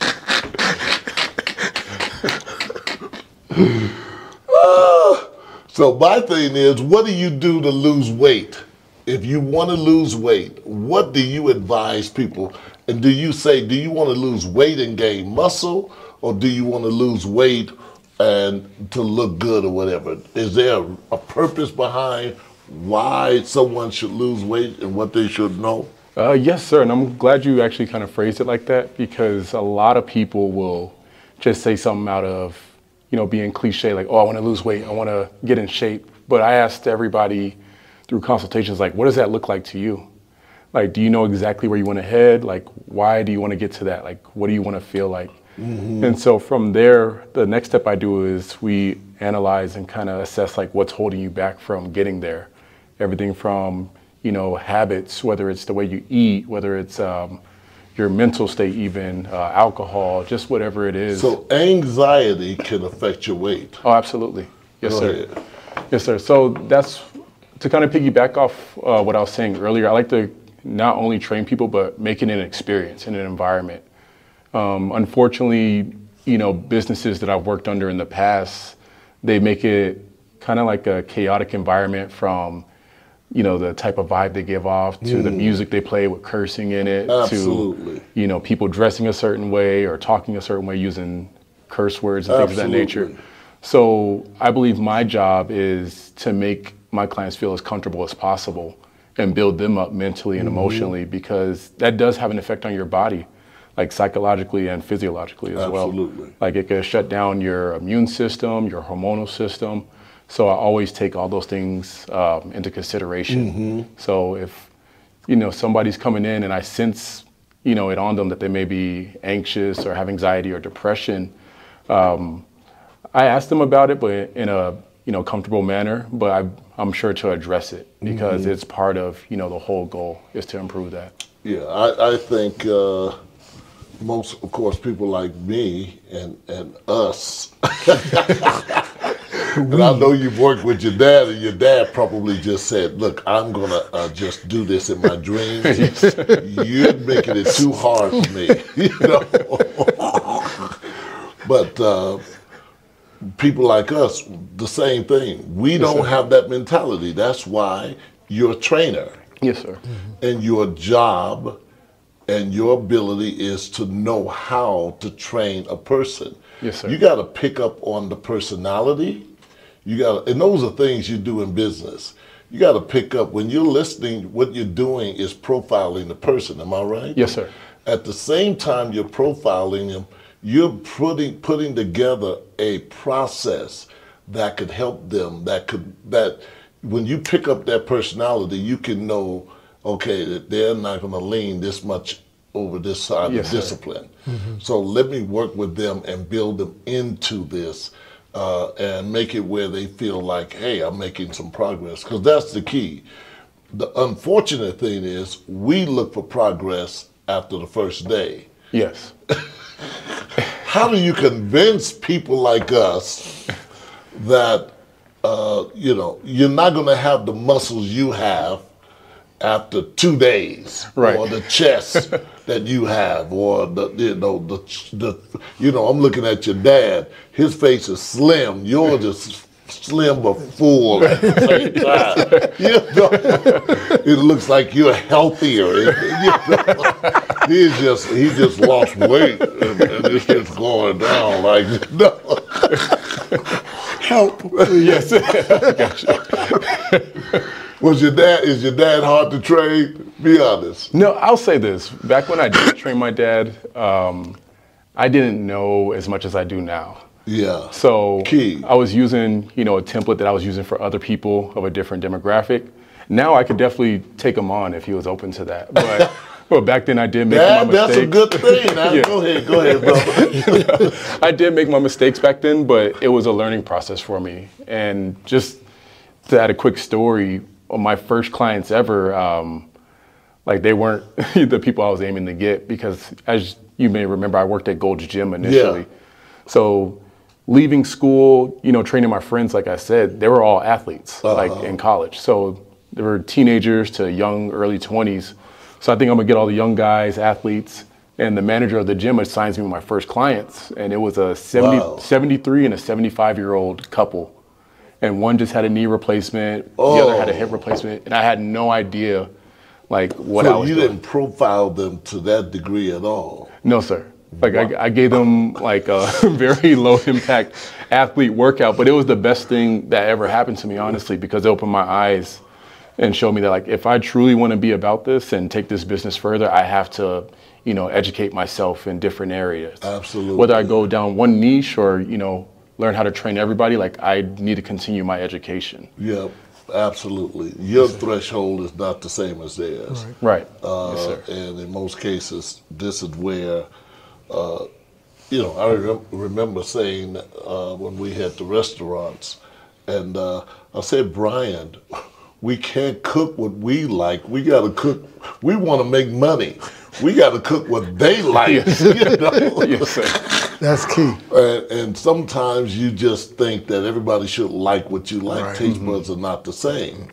A: So my thing is, what do you do to lose weight? If you want to lose weight, what do you advise people? And do you say, do you want to lose weight and gain muscle, or do you want to lose weight and to look good or whatever? Is there a purpose behind why someone should lose weight and what they should know?
B: Uh, yes, sir. And I'm glad you actually kind of phrased it like that because a lot of people will just say something out of, you know, being cliche, like, oh, I want to lose weight, I want to get in shape. But I asked everybody through consultations, like, what does that look like to you? Like, do you know exactly where you want to head? Like, why do you want to get to that? Like, what do you want to feel like? Mm-hmm. And so from there, the next step I do is we analyze and kind of assess like what's holding you back from getting there. Everything from you know habits, whether it's the way you eat, whether it's um, your mental state, even uh, alcohol, just whatever it is.
A: So anxiety can affect your weight.
B: Oh, absolutely. Yes,
A: Go
B: sir.
A: ahead.
B: Yes, sir. So that's to kind of piggyback off uh, what I was saying earlier. I like to not only train people, but make it an experience in an environment. Um, unfortunately, you know, businesses that I've worked under in the past, they make it kind of like a chaotic environment from, you know, the type of vibe they give off to mm. the music they play with cursing in it
A: Absolutely.
B: to, you know, people dressing a certain way or talking a certain way using curse words and things of that nature. So I believe my job is to make my clients feel as comfortable as possible and build them up mentally and mm-hmm. emotionally because that does have an effect on your body like psychologically and physiologically as
A: Absolutely.
B: well. Like it can shut down your immune system, your hormonal system. So I always take all those things um, into consideration. Mm-hmm. So if you know somebody's coming in and I sense you know it on them that they may be anxious or have anxiety or depression, um, I ask them about it, but in a you know comfortable manner. But I, am sure to address it because mm-hmm. it's part of you know the whole goal is to improve that.
A: Yeah, I, I think. Uh most, of course, people like me and, and us. *laughs* *laughs* and I know you've worked with your dad, and your dad probably just said, "Look, I'm gonna uh, just do this in my dreams. *laughs* You're making it too hard for me, *laughs* you know." but uh, people like us, the same thing. We yes, don't sir. have that mentality. That's why you're a trainer.
B: Yes, sir.
A: And your job and your ability is to know how to train a person.
B: Yes, sir.
A: You got to pick up on the personality. You got, and those are things you do in business. You got to pick up when you're listening. What you're doing is profiling the person. Am I right?
B: Yes, sir.
A: At the same time you're profiling them, you're putting putting together a process that could help them. That could that when you pick up that personality, you can know okay, that they're not going to lean this much over this side yes, of discipline. Mm-hmm. So let me work with them and build them into this uh, and make it where they feel like, hey, I'm making some progress. Because that's the key. The unfortunate thing is we look for progress after the first day.
B: Yes. *laughs*
A: How do you convince people like us that, uh, you know, you're not going to have the muscles you have after two days,
B: right.
A: or the chest *laughs* that you have, or the you know the the you know I'm looking at your dad. His face is slim. Yours is slim but full at the same time. you know, it looks like you're healthier. *laughs* you know, he's just he just lost weight and, and it's just going down like *laughs* no.
C: Help!
B: Yes, *laughs*
A: gotcha. Was your dad? Is your dad hard to train? Be honest.
B: No, I'll say this. Back when I did *coughs* train my dad, um, I didn't know as much as I do now.
A: Yeah.
B: So
A: Key.
B: I was using, you know, a template that I was using for other people of a different demographic. Now I could definitely take him on if he was open to that. But *laughs* well, back then I did make my mistakes.
A: That's a good thing. *laughs* yeah. Go ahead, go ahead, brother. *laughs*
B: I did make my mistakes back then, but it was a learning process for me. And just to add a quick story, my first clients ever, um, like they weren't *laughs* the people I was aiming to get because, as you may remember, I worked at Gold's Gym initially.
A: Yeah.
B: So, leaving school, you know, training my friends, like I said, they were all athletes, uh-huh. like in college. So they were teenagers to young, early 20s. So I think I'm gonna get all the young guys, athletes, and the manager of the gym assigns me my first clients, and it was a 70, wow. 73 and a 75 year old couple and one just had a knee replacement, oh. the other had a hip oh. replacement, and I had no idea like what
A: so
B: I was.
A: you
B: doing.
A: didn't profile them to that degree at all.
B: No, sir. Like wow. I, I, gave them like a *laughs* very low impact athlete workout, but it was the best thing that ever happened to me, honestly, because it opened my eyes and showed me that like if I truly want to be about this and take this business further, I have to, you know, educate myself in different areas.
A: Absolutely.
B: Whether I go down one niche or you know learn how to train everybody, like I need to continue my education.
A: Yeah, absolutely. Your threshold is not the same as theirs.
B: Right.
A: Uh,
B: yes, sir.
A: and in most cases, this is where, uh, you know, I rem- remember saying uh, when we had the restaurants, and uh, I said, Brian, we can't cook what we like. We got to cook. We want to make money. We got to cook what they *laughs* like. *laughs* you know?
B: yes.
C: That's key.
A: And, and sometimes you just think that everybody should like what you like.
C: Right.
A: Taste mm-hmm. buds are not the same.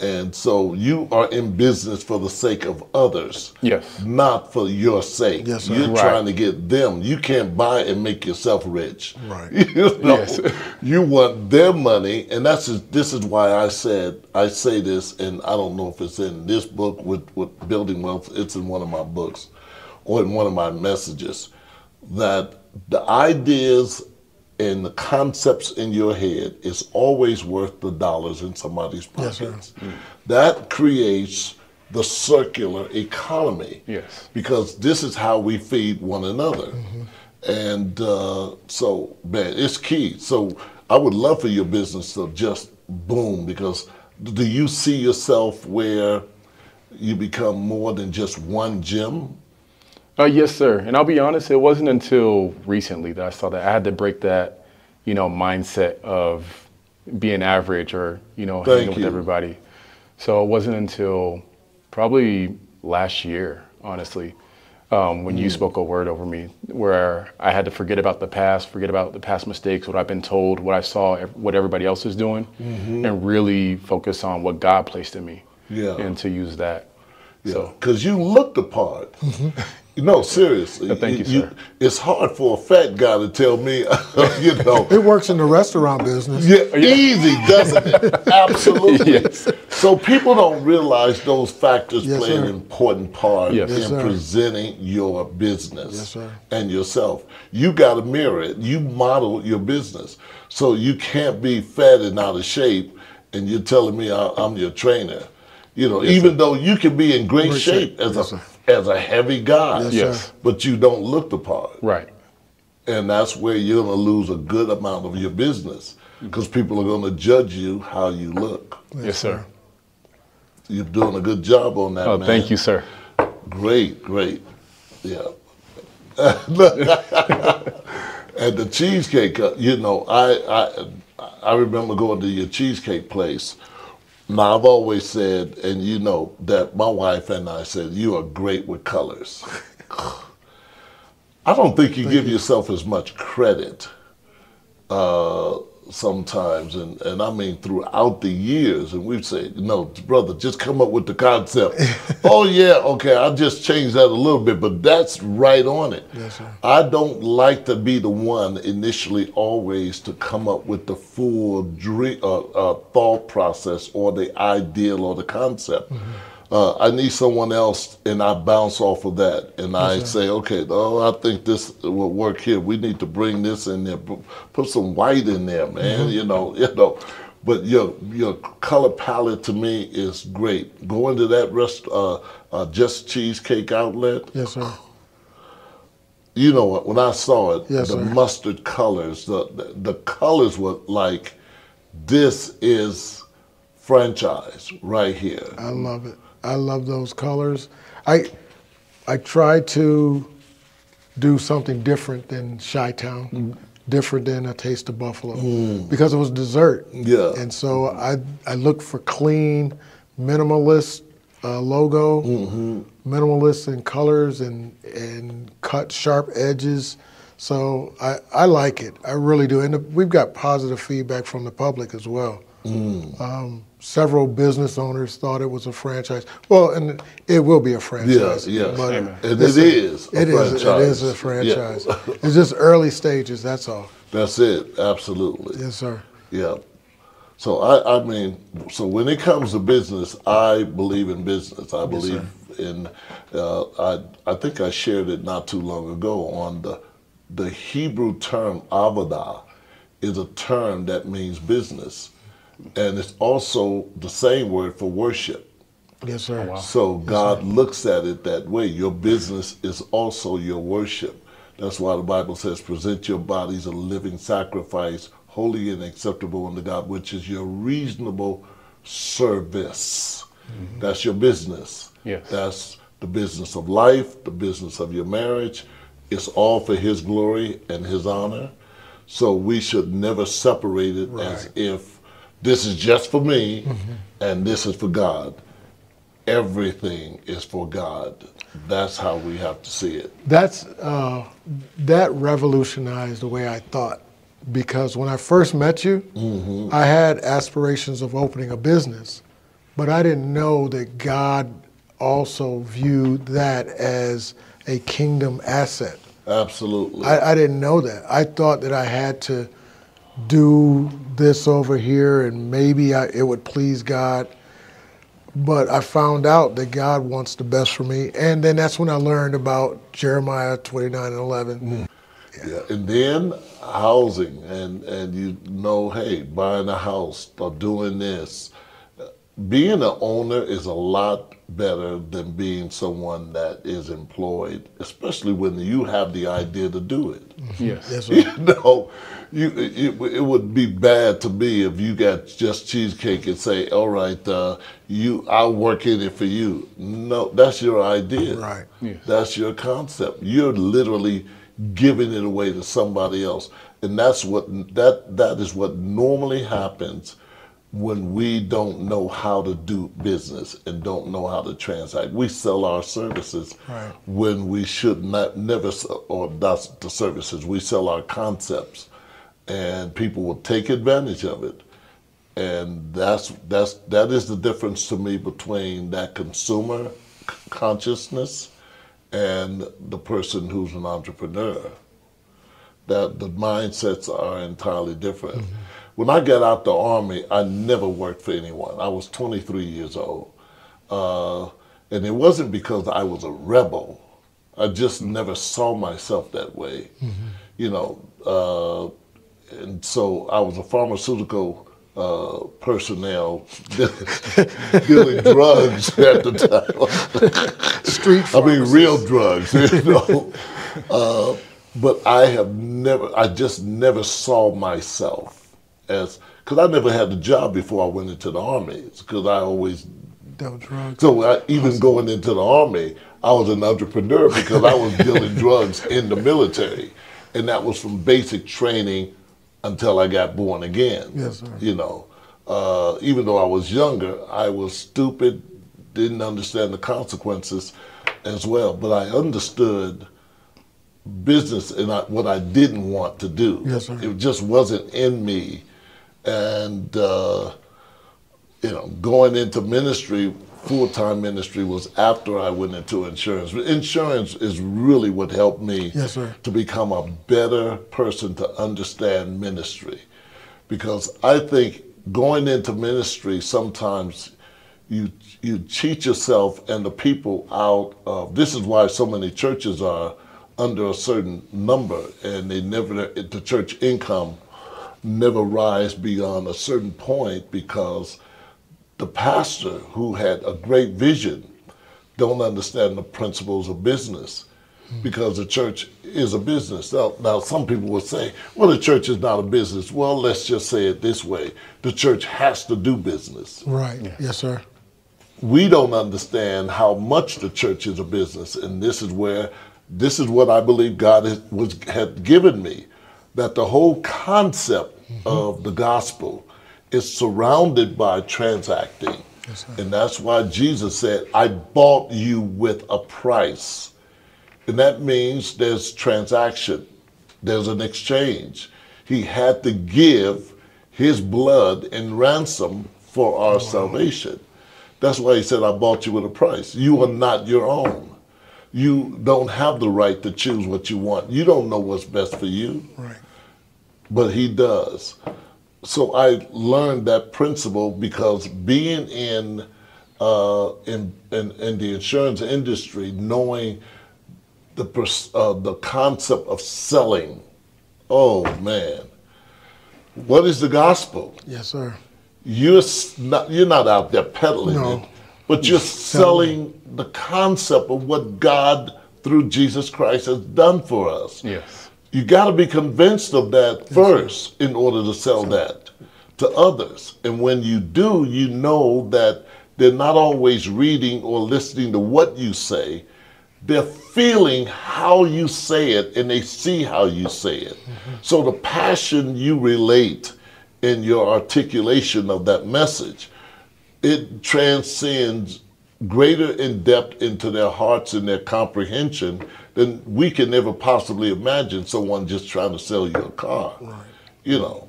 A: And so you are in business for the sake of others,
B: Yes.
A: not for your sake.
C: Yes, sir.
A: You're
B: Right.
A: trying to get them. You can't buy and make yourself rich.
C: Right. *laughs*
A: You know,
B: Yes. *laughs*
A: you want their money, and that's just, this is why I said I say this, and I don't know if it's in this book with, with building wealth. It's in one of my books, or in one of my messages, that the ideas and the concepts in your head is always worth the dollars in somebody's
C: Yes, sir.
A: pockets. that creates the circular economy
B: Yes.
A: because this is how we feed one another. And uh, so, man, it's key. So, I would love for your business to just boom because do you see yourself where you become more than just one gym?
B: Uh, yes, sir. And I'll be honest, it wasn't until recently that I saw that I had to break that, you know, mindset of being average or, you know,
A: Thank
B: hanging with everybody. So it wasn't until probably last year, honestly, um, when
A: Mm.
B: you spoke a word over me, where I had to forget about the past, forget about the past mistakes, what I've been told, what I saw, what everybody else is doing, and really focus on what God placed in me.
A: Mm-hmm. Yeah.
B: And to use that.
A: Yeah, because you look the part. No, seriously.
B: I uh, thank you, sir.
A: It's hard for a fat guy to tell me, *laughs* you know,
C: It works in the restaurant business.
A: Yeah, easy, doesn't it? *laughs* Absolutely.
B: Yes.
A: So people don't realize those factors
C: Yes,
A: play an important part
B: Yes.
A: in
C: Yes,
A: presenting your business
C: Yes, sir.
A: and yourself. You got to mirror it. You model your business. So you can't be fat and out of shape and you're telling me I- I'm your trainer. You know, even though you can be in great,
C: Great
A: shape,
C: shape.
A: as
C: Yes,
A: a
C: sir.
A: As a heavy guy,
C: Yes,
B: Yes.
A: but you don't look the part
B: Right.
A: and that's where you're going to lose a good amount of your business because people are going to judge you how you look.
B: Yes, sir.
A: You're doing a good job on that,
B: Oh,
A: man.
B: thank you, sir.
A: Great, great. Yeah. *laughs* and the cheesecake, uh, you know, I, I I remember going to your cheesecake place. Now I've always said, and you know that my wife and I said, you are great with colors. *sighs* I don't think you give yourself as much credit uh, sometimes, and, and I mean throughout the years. And we've said, no, brother, just come up with the concept. *laughs* oh yeah, okay, I'll just change that a little bit, but that's right on it.
C: Yes, sir.
A: I don't like to be the one initially always to come up with the full dream, uh, uh, thought process or the ideal or the concept. Uh, I need someone else, and I bounce off of that, and I say, okay, oh, I think this will work here. We need to bring this in there, put, some white in there, man. You know, *laughs* you know. But your your color palette to me is great. Going to that rest, uh, uh, just cheesecake outlet,
C: Yes, sir.
A: you know what? When I saw it,
C: Yes,
A: the
C: sir.
A: mustard colors, the, the the colors were like, this is franchise right here.
C: I love it. I love those colors. I I try to do something different than Chi Town, different than a Taste of Buffalo, because it was dessert.
A: Yeah.
C: And so I I look for clean, minimalist uh, logo, minimalist in colors and and cut sharp edges. So I, I like it. I really do. And we've got positive feedback from the public as well. Um, several business owners thought it was a franchise. Well, and it will be a franchise.
A: Yeah, yeah.
C: But
B: Amen.
A: And
C: it's
A: it is a
C: It is. It is a
A: franchise.
C: franchise.
A: Yeah.
C: it's just early stages. That's all.
A: That's it. Absolutely.
C: Yes, sir.
A: Yeah. So I, I mean, so when it comes to business, I believe in business. I believe in. Uh, I I think I shared it not too long ago on the the Hebrew term avodah is a term that means business, and it's also the same word for worship.
C: Yes, sir.
B: Oh, wow.
A: So God looks at it that way. Your business is also your worship. That's why the Bible says, present your bodies a living sacrifice, holy and acceptable unto God, which is your reasonable service. Mm-hmm. That's your business.
B: Yes.
A: That's the business of life, the business of your marriage. It's all for His glory and His honor. So we should never separate it as if this is just for me and this is for God. Everything is for God. That's how we have to see it.
C: That's uh, that revolutionized the way I thought because when I first met you, I had aspirations of opening a business, but I didn't know that God also viewed that as a kingdom asset.
A: Absolutely.
C: I, I didn't know that. I thought that I had to do this over here and maybe I, it would please God. But I found out that God wants the best for me. And then that's when I learned about Jeremiah 29 and 11. Mm.
A: Yeah, and then housing, and and you know, hey, buying a house or doing this. Being an owner is a lot better than being someone that is employed, especially when you have the idea to do it.
B: Yes.
C: Yes, *laughs*
A: You know, you it, it would be bad to me if you got just cheesecake and say, "All right, uh, you, I'll work in it for you." No, that's your idea.
C: Right.
B: Yes.
A: That's your concept. You're literally giving it away to somebody else, and that's what that that is what normally happens when we don't know how to do business and don't know how to transact. We sell our services
C: Right.
A: when we should not never sell, or that's the services. We sell our concepts, and people will take advantage of it. And that's that's that is the difference to me between that consumer c- consciousness and the person who's an entrepreneur. That the mindsets are entirely different. Mm-hmm. When I got out the army, I never worked for anyone. I was 23 years old, uh, and it wasn't because I was a rebel. I just never saw myself that way, you know. Uh, and so I was a pharmaceutical uh, personnel *laughs* dealing *laughs* drugs at the time.
C: Street
A: I mean, real drugs, you *laughs* know. uh, but I have never, I just never saw myself as, because I never had a job before I went into the army. Because I always,
C: dealt drugs.
A: so I, even going into the army, I was an entrepreneur because I was dealing drugs in the military, and that was from basic training until I got born again.
C: Yes, sir.
A: You know, uh, even though I was younger, I was stupid, didn't understand the consequences as well. But I understood business and I, what I didn't want to do.
C: Yes, sir.
A: It just wasn't in me, and uh, you know, going into ministry, full time ministry, was after I went into insurance. Insurance is really what helped me
C: Yes, sir.
A: to become a better person to understand ministry. Because I think going into ministry sometimes you you cheat yourself and the people out of this is why so many churches are under a certain number and they never the church income never rise beyond a certain point because the pastor who had a great vision don't understand the principles of business because the church is a business. Now, now, some people will say, well, the church is not a business. Well, let's just say it this way the church has to do business.
C: Right. Yes, sir.
A: We don't understand how much the church is a business, and this is where this is what I believe God has, was had given me that the whole concept Mm-hmm. of the gospel is surrounded by transacting.
C: Yes.
A: And that's why Jesus said, I bought you with a price. And that means there's transaction, there's an exchange. He had to give his blood in ransom for our salvation. That's why he said, I bought you with a price. You are not your own. You don't have the right to choose what you want. You don't know what's best for you
C: Right.
A: But he does. So I learned that principle because being in uh, in, in in the insurance industry, knowing the pers- uh, the concept of selling, oh man, what is the gospel?
C: Yes, sir.
A: you're not you're not out there peddling
C: No.
A: it, but you're selling the concept of what God through Jesus Christ has done for us.
B: Yes.
A: You got to be convinced of that first in order to sell that to others. And when you do, you know that they're not always reading or listening to what you say. They're feeling how you say it and they see how you say it. Mm-hmm. So the passion you relate in your articulation of that message, it transcends greater in depth into their hearts and their comprehension than we can ever possibly imagine someone just trying to sell you a car. Right. You know,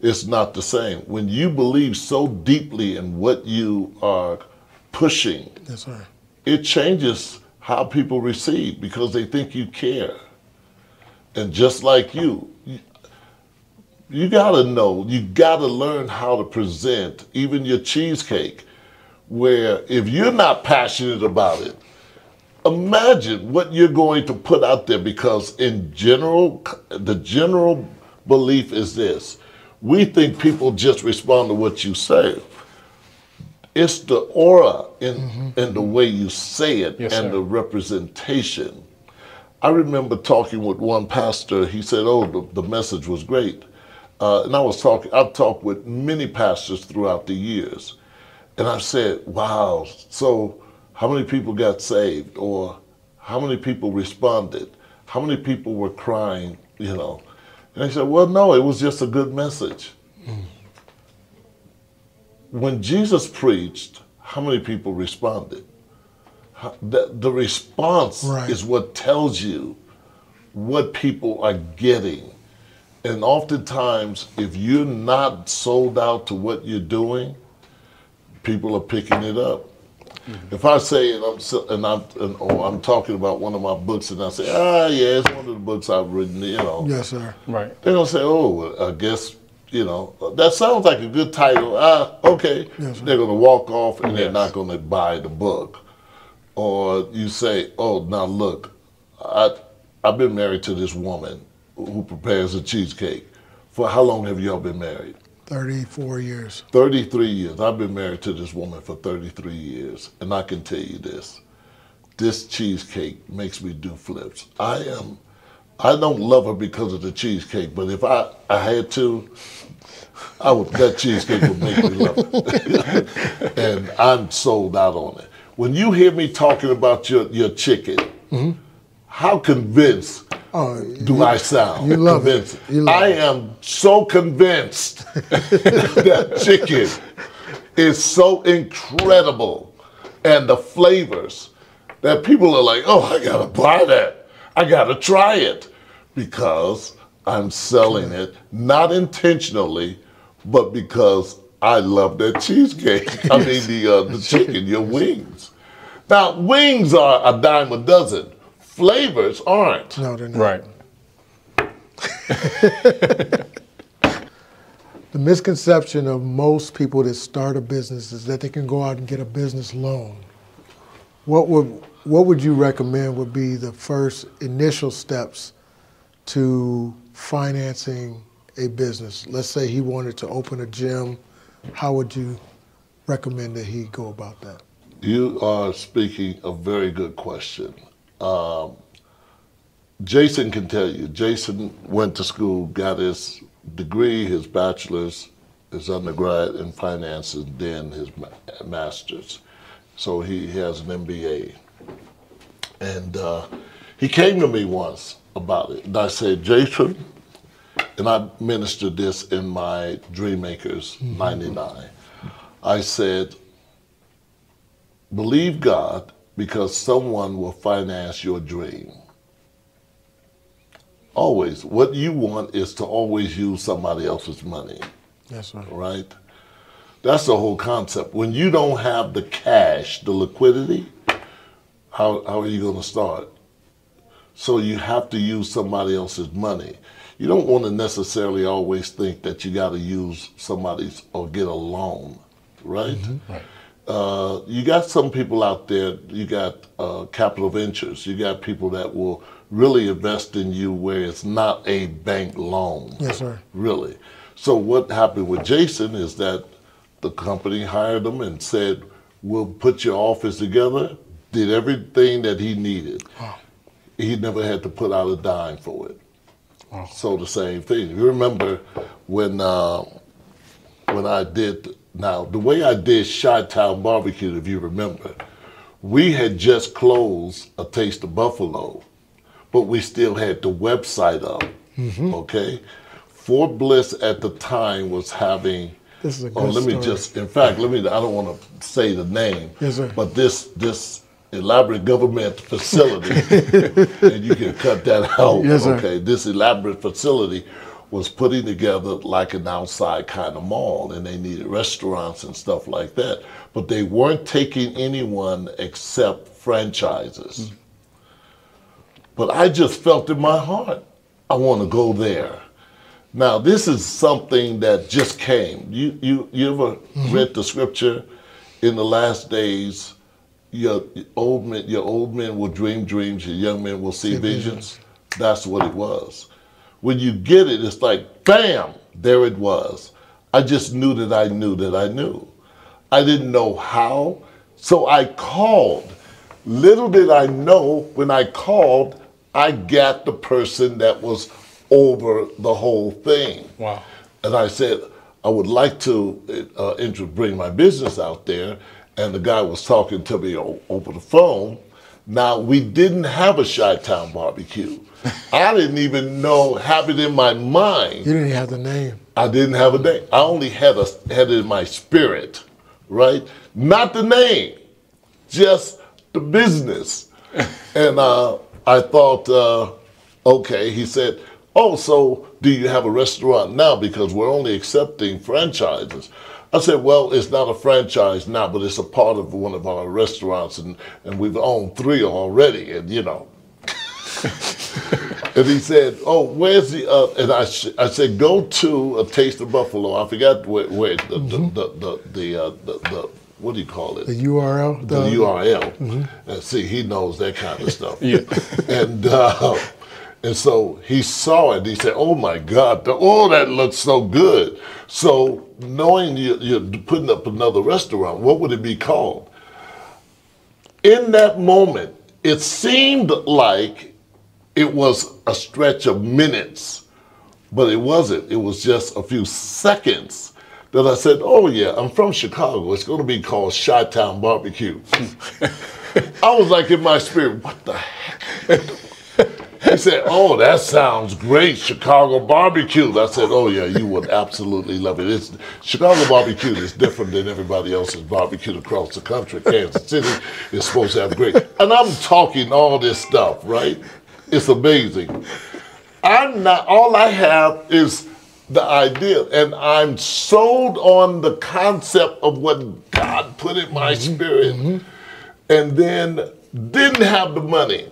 A: it's not the same. When you believe so deeply in what you are pushing,
C: Yes, sir.
A: it changes how people receive because they think you care. And just like you, you, you gotta know, you gotta learn how to present even your cheesecake. Where if you're not passionate about it, imagine what you're going to put out there because in general the general belief is this. We think people just respond to what you say. It's the aura in, in the way you say it
B: Yes,
A: and
B: sir.
A: the representation. I remember talking with one pastor. He said oh the, the message was great. Uh, and i was talking i've talked with many pastors throughout the years. And I said, wow, so how many people got saved? Or how many people responded? How many people were crying, you know? And I said, well, no, it was just a good message. When Jesus preached, how many people responded? The, the response
C: Right.
A: is what tells you what people are getting. And oftentimes, if you're not sold out to what you're doing, people are picking it up. If I say and I'm and I'm and, or I'm talking about one of my books and I say, ah, yeah, it's one of the books I've written, you know,
C: Yes, sir.
B: Right.
A: they're gonna say, oh, well, I guess you know that sounds like a good title. Ah, okay.
C: Yes,
A: they're gonna walk off and they're not gonna buy the book. Or you say, oh, now look, I I've been married to this woman who prepares a cheesecake. For how long have y'all been married?
C: 34 years.
A: 33 years. I've been married to this woman for 33 years, and I can tell you this: this cheesecake makes me do flips. I am. I don't love her because of the cheesecake, but if I, I had to, I would. That cheesecake would make me love it, *laughs* and I'm sold out on it. When you hear me talking about your your chicken, mm-hmm. how convinced
C: Oh,
A: do I sound?
C: you love it.
A: Convinced.
C: You love
A: I
C: it.
A: am so convinced *laughs* that chicken is so incredible and the flavors that people are like, oh, I gotta buy that. I gotta try it because I'm selling it not intentionally, but because I love that cheesecake. I *laughs* mean, the, uh, the chicken, your wings. Now, wings are a dime a dozen. Flavors aren't.
C: no, they're not.
B: Right. *laughs*
C: The misconception of most people that start a business is that they can go out and get a business loan. What would what would you recommend would be the first initial steps to financing a business? Let's say he wanted to open a gym. How would you recommend that he go about that?
A: You are speaking a very good question. Um, Jason can tell you. Jason went to school, got his degree, his bachelor's, his undergrad in finance, and then his ma- master's. So he, he has an MBA. And uh, he came to me once about it. And I said, Jason, and I ministered this in my Dreammakers 99. I said, believe God because someone will finance your dream. Always. What you want is to always use somebody else's money,
C: Yes, sir.
A: right? That's the whole concept. When you don't have the cash, the liquidity, how, how are you going to start? So you have to use somebody else's money. You don't want to necessarily always think that you got to use somebody's or get a loan, right? Mm-hmm.
B: Right.
A: Uh, you got some people out there, you got uh, capital ventures, you got people that will really invest in you where it's not a bank loan.
C: Yes, sir.
A: Really. So what happened with Jason is that the company hired him and said, "We'll put your office together." Did everything that he needed. He never had to put out a dime for it. So the same thing. You remember when uh, when I did now the way I did Chi Town Barbecue, if you remember, we had just closed a Taste of Buffalo, but we still had the website up. Mm-hmm. Okay, Fort Bliss at the time was having.
C: This is a
A: Oh,
C: good
A: let me
C: story.
A: just. In fact, let me. I don't want to say the name.
C: Yes, sir.
A: But this this elaborate government facility, *laughs* and you can cut that out.
C: Yes, sir.
A: okay, this elaborate facility was putting together like an outside kind of mall, and they needed restaurants and stuff like that. But they weren't taking anyone except franchises. But I just felt in my heart, I want to go there. Now, this is something that just came. You you you ever mm-hmm. read the scripture? In the last days, your old men your old men will dream dreams, your young men will see visions. That's what it was. When you get it, it's like bam, there it was. I just knew that I knew that I knew. I didn't know how, so I called. Little did I know when I called, I got the person that was over the whole thing.
B: Wow.
A: And I said, I would like to uh, bring my business out there. And the guy was talking to me over the phone. Now, we didn't have a Chi Town barbecue. *laughs* I didn't even know, have it in my mind.
C: You didn't have the name.
A: I didn't have a name. I only had a had it in my spirit, right? Not the name, just the business. *laughs* and uh, I thought, uh, okay. He said, "Oh, so do you have a restaurant now? Because we're only accepting franchises." I said, "Well, it's not a franchise now, but it's a part of one of our restaurants, and and we've owned three already, and you know." *laughs* And he said, "Oh, where's the?" Uh, and I, sh- I said, "Go to a Taste of Buffalo." I forgot where, where the, the, the the the, uh, the the what do you call it?
C: The URL.
A: the URL. And see, he knows that kind of *laughs* stuff.
B: Yeah.
A: and uh, and so he saw it. He said, "Oh my God! The, oh, that looks so good." So knowing you, you're putting up another restaurant, what would it be called? In that moment, it seemed like it was a stretch of minutes, but it wasn't. It was just a few seconds that I said, "Oh yeah, I'm from Chicago. It's going to be called Chi Town Barbecue." *laughs* I was like in my spirit, "What the heck?" He said, "Oh, that sounds great, Chicago barbecue." I said, "Oh yeah, you would absolutely love it. It's Chicago barbecue is different than everybody else's barbecue across the country. Kansas City is supposed to have great." And I'm talking all this stuff, right? It's amazing. I'm not. All I have is the idea, and I'm sold on the concept of what God put in my mm-hmm. spirit, mm-hmm. and then didn't have the money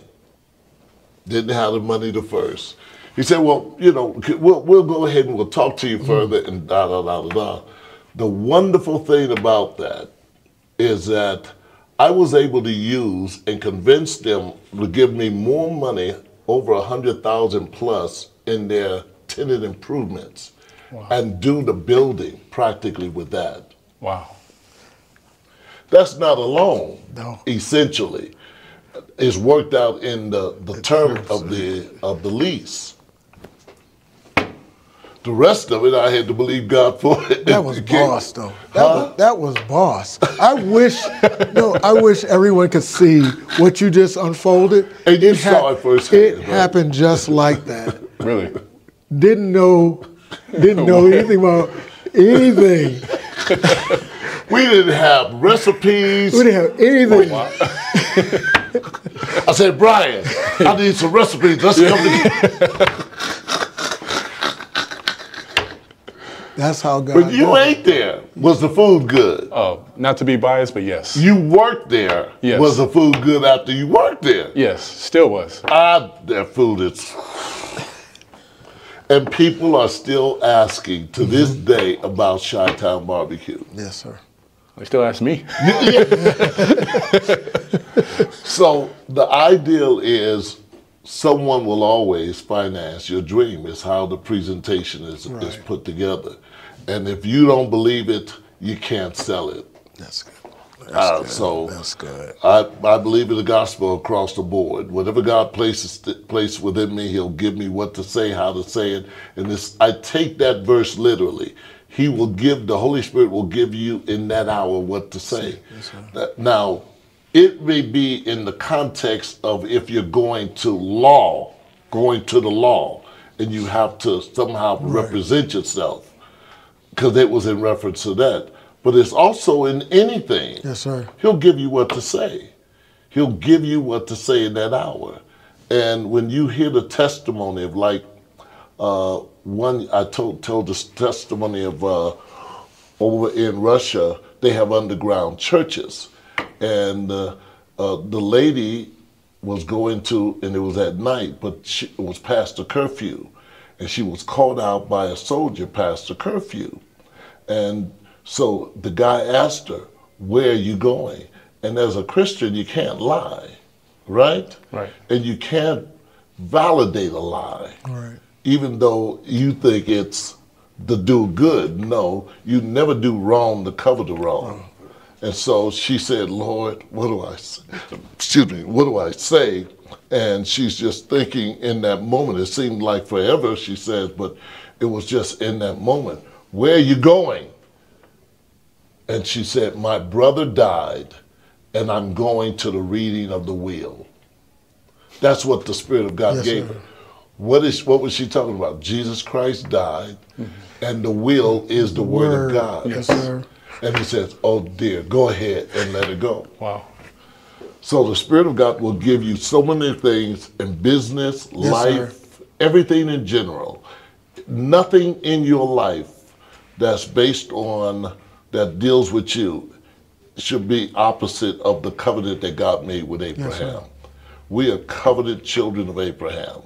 A: didn't have the money to first. He said, "Well, you know, we'll we'll go ahead and we'll talk to you mm-hmm. further." And da da da da da. The wonderful thing about that is that I was able to use and convince them to give me more money, over a hundred thousand plus, in their tenant improvements, and do the building practically with that.
B: Wow.
A: That's not a loan.
C: No.
A: Essentially, it's worked out in the, the, term
C: terms
A: of the of the lease. The rest of it, I had to believe God for it.
C: That was *laughs*
A: It
C: boss, though. That, was, that was boss. I wish, no, I wish everyone could see what you just unfolded.
A: And you saw it firsthand,
C: It
A: right?
C: happened just like that. *laughs*
B: Really?
C: Didn't know, didn't *laughs* know anything about anything.
A: We didn't have recipes.
C: We didn't have anything.
A: Oh, I said, Brian, I need some recipes. Let's come together.
C: That's how God.
A: But you
C: does it.
A: ate there. Was the food good?
B: Oh, not to be biased, but yes.
A: You worked there.
B: Yes.
A: Was the food good after you worked there?
B: Yes, still was.
A: Ah, their food is. *sighs* And people are still asking to this day about Chi Town barbecue.
C: Yes, sir.
B: They still ask me. *laughs* *laughs*
A: So the ideal is someone will always finance your dream. It's how the presentation is, is put together. And if you don't believe it, you can't sell it.
C: That's good. That's
A: Uh,
C: good.
A: so
C: That's good.
A: I, I believe in the gospel across the board. Whatever God places place within me, He'll give me what to say, how to say it. And this, I take that verse literally. He will give the Holy Spirit will give you in that hour what to say. That- now, it may be in the context of if you're going to law, going to the law, and you have to somehow represent yourself, because it was in reference to that. But it's also in anything.
C: Yes, sir.
A: He'll give you what to say. He'll give you what to say in that hour. And when you hear the testimony of like uh, one, I told told this testimony of uh, over in Russia, they have underground churches, and uh, uh, the lady was going to, and it was at night, but she, it was past the curfew, and she was called out by a soldier past the curfew, and so the guy asked her, "Where are you going?" And as a Christian, you can't lie, right?
B: Right.
A: And you can't validate a lie
C: All right.
A: even though you think it's the do good. No, you never do wrong to cover the wrong. And so she said, Lord, what do I say? Excuse me, what do I say? And she's just thinking in that moment. It seemed like forever, she says, but it was just in that moment. Where are you going? And she said, My brother died, and I'm going to the reading of the will. That's what the Spirit of God
C: Yes,
A: gave
C: sir.
A: her. What is what was she talking about? Jesus Christ died, mm-hmm. and the will is the word,
C: Word.
A: of God.
C: Yes, sir.
A: And he says, "Oh dear, go ahead and let it go."
B: Wow.
A: So the Spirit of God will give you so many things in business,
C: Yes,
A: life, everything in general. Nothing in your life that's based on that deals with you should be opposite of the covenant that God made with Abraham. we are covenant children of Abraham.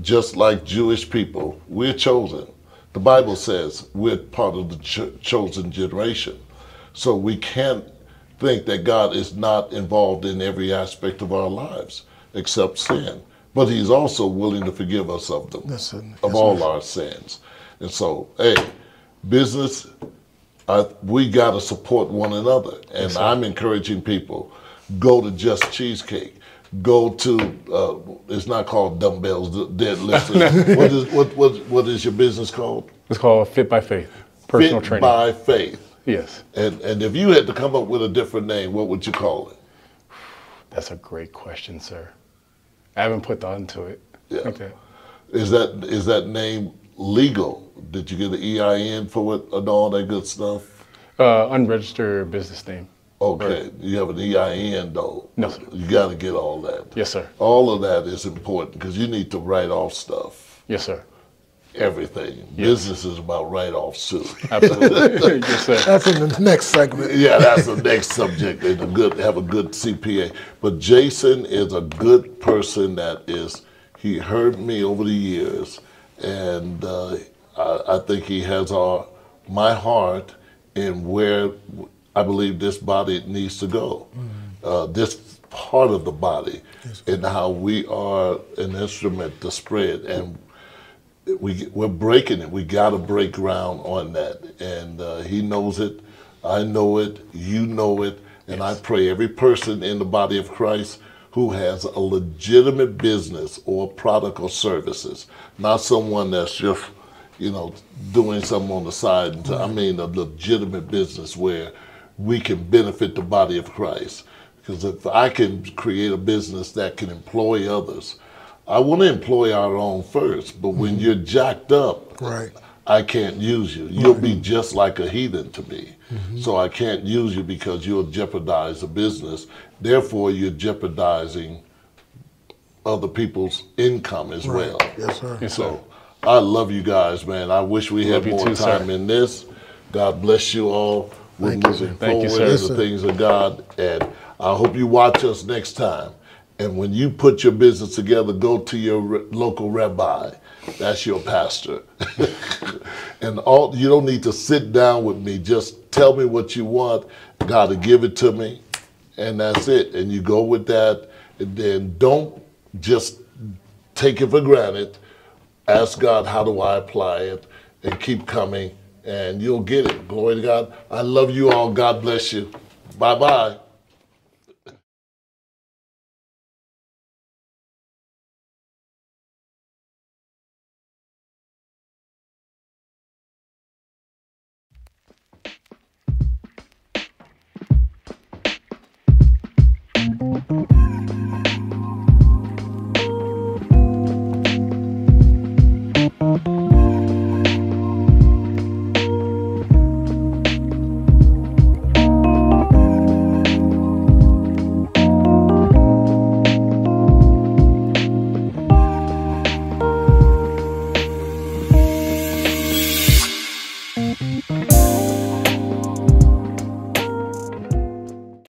A: Just like Jewish people, we're chosen. The Bible says we're part of the cho- chosen generation. So we can't think that God is not involved in every aspect of our lives except sin. But He's also willing to forgive us of them,
C: Yes,
A: of
C: Yes,
A: all our sins. And so, hey, business, I, we got to support one another. And I'm encouraging people go to Just Cheesecake. Go to, uh, it's not called Dumbbells Deadlifting. *laughs* what, is, what, what, what is your business called?
B: It's called Fit by Faith, personal training.
A: Fit
B: training.
A: by Faith.
B: yes,
A: And, and if you had to come up with a different name, what would you call it?
B: that's a great question, sir. I haven't put thought into it.
A: Yeah.
B: Okay.
A: Is that is that name legal? Did you get an EIN for it and all that good stuff?
B: Uh, unregistered business name.
A: Okay, you have an EIN though.
B: No, sir.
A: You got to get all that.
B: Yes, sir.
A: All of that is important because you need to write off stuff.
B: Yes, sir.
A: Everything. Business is about write off too.
B: Absolutely. *laughs* *laughs* yes, sir.
C: That's in the next segment.
A: yeah, that's the next subject. And a good have a good CPA. But Jason is a good person that is. He heard me over the years, and uh, I, I think he has our my heart in where I believe this body needs to go. Uh, this part of the body, and how we are an instrument to spread and we we're breaking it. We got to break ground on that, and uh, he knows it. I know it. You know it, and I pray every person in the body of Christ who has a legitimate business or product or services, not someone that's just you know doing something on the side. I mean a legitimate business where we can benefit the body of Christ. Because if I can create a business that can employ others, I want to employ our own first, but when mm-hmm. you're jacked up,
C: Right.
A: I can't use you. You'll be just like a heathen to me. Mm-hmm. So I can't use you because you'll jeopardize the business. Therefore, you're jeopardizing other people's income as well.
C: Yes, sir.
B: Yes, sir.
A: So I love you guys, man. I wish we
B: Love
A: had more
B: too, sir.
A: time in this. God bless you all. We're
C: Thank you,
A: moving
C: sir.
B: Thank you,
A: forward in the things of God. And I hope you watch us next time. And when you put your business together, go to your re- local rabbi. That's your pastor. *laughs* and all you don't need to sit down with me. Just tell me what you want. God to give it to me. And that's it. And you go with that. And then don't just take it for granted. Ask God, how do I apply it? And keep coming and you'll get it. Glory to God. I love you all. God bless you. Bye bye.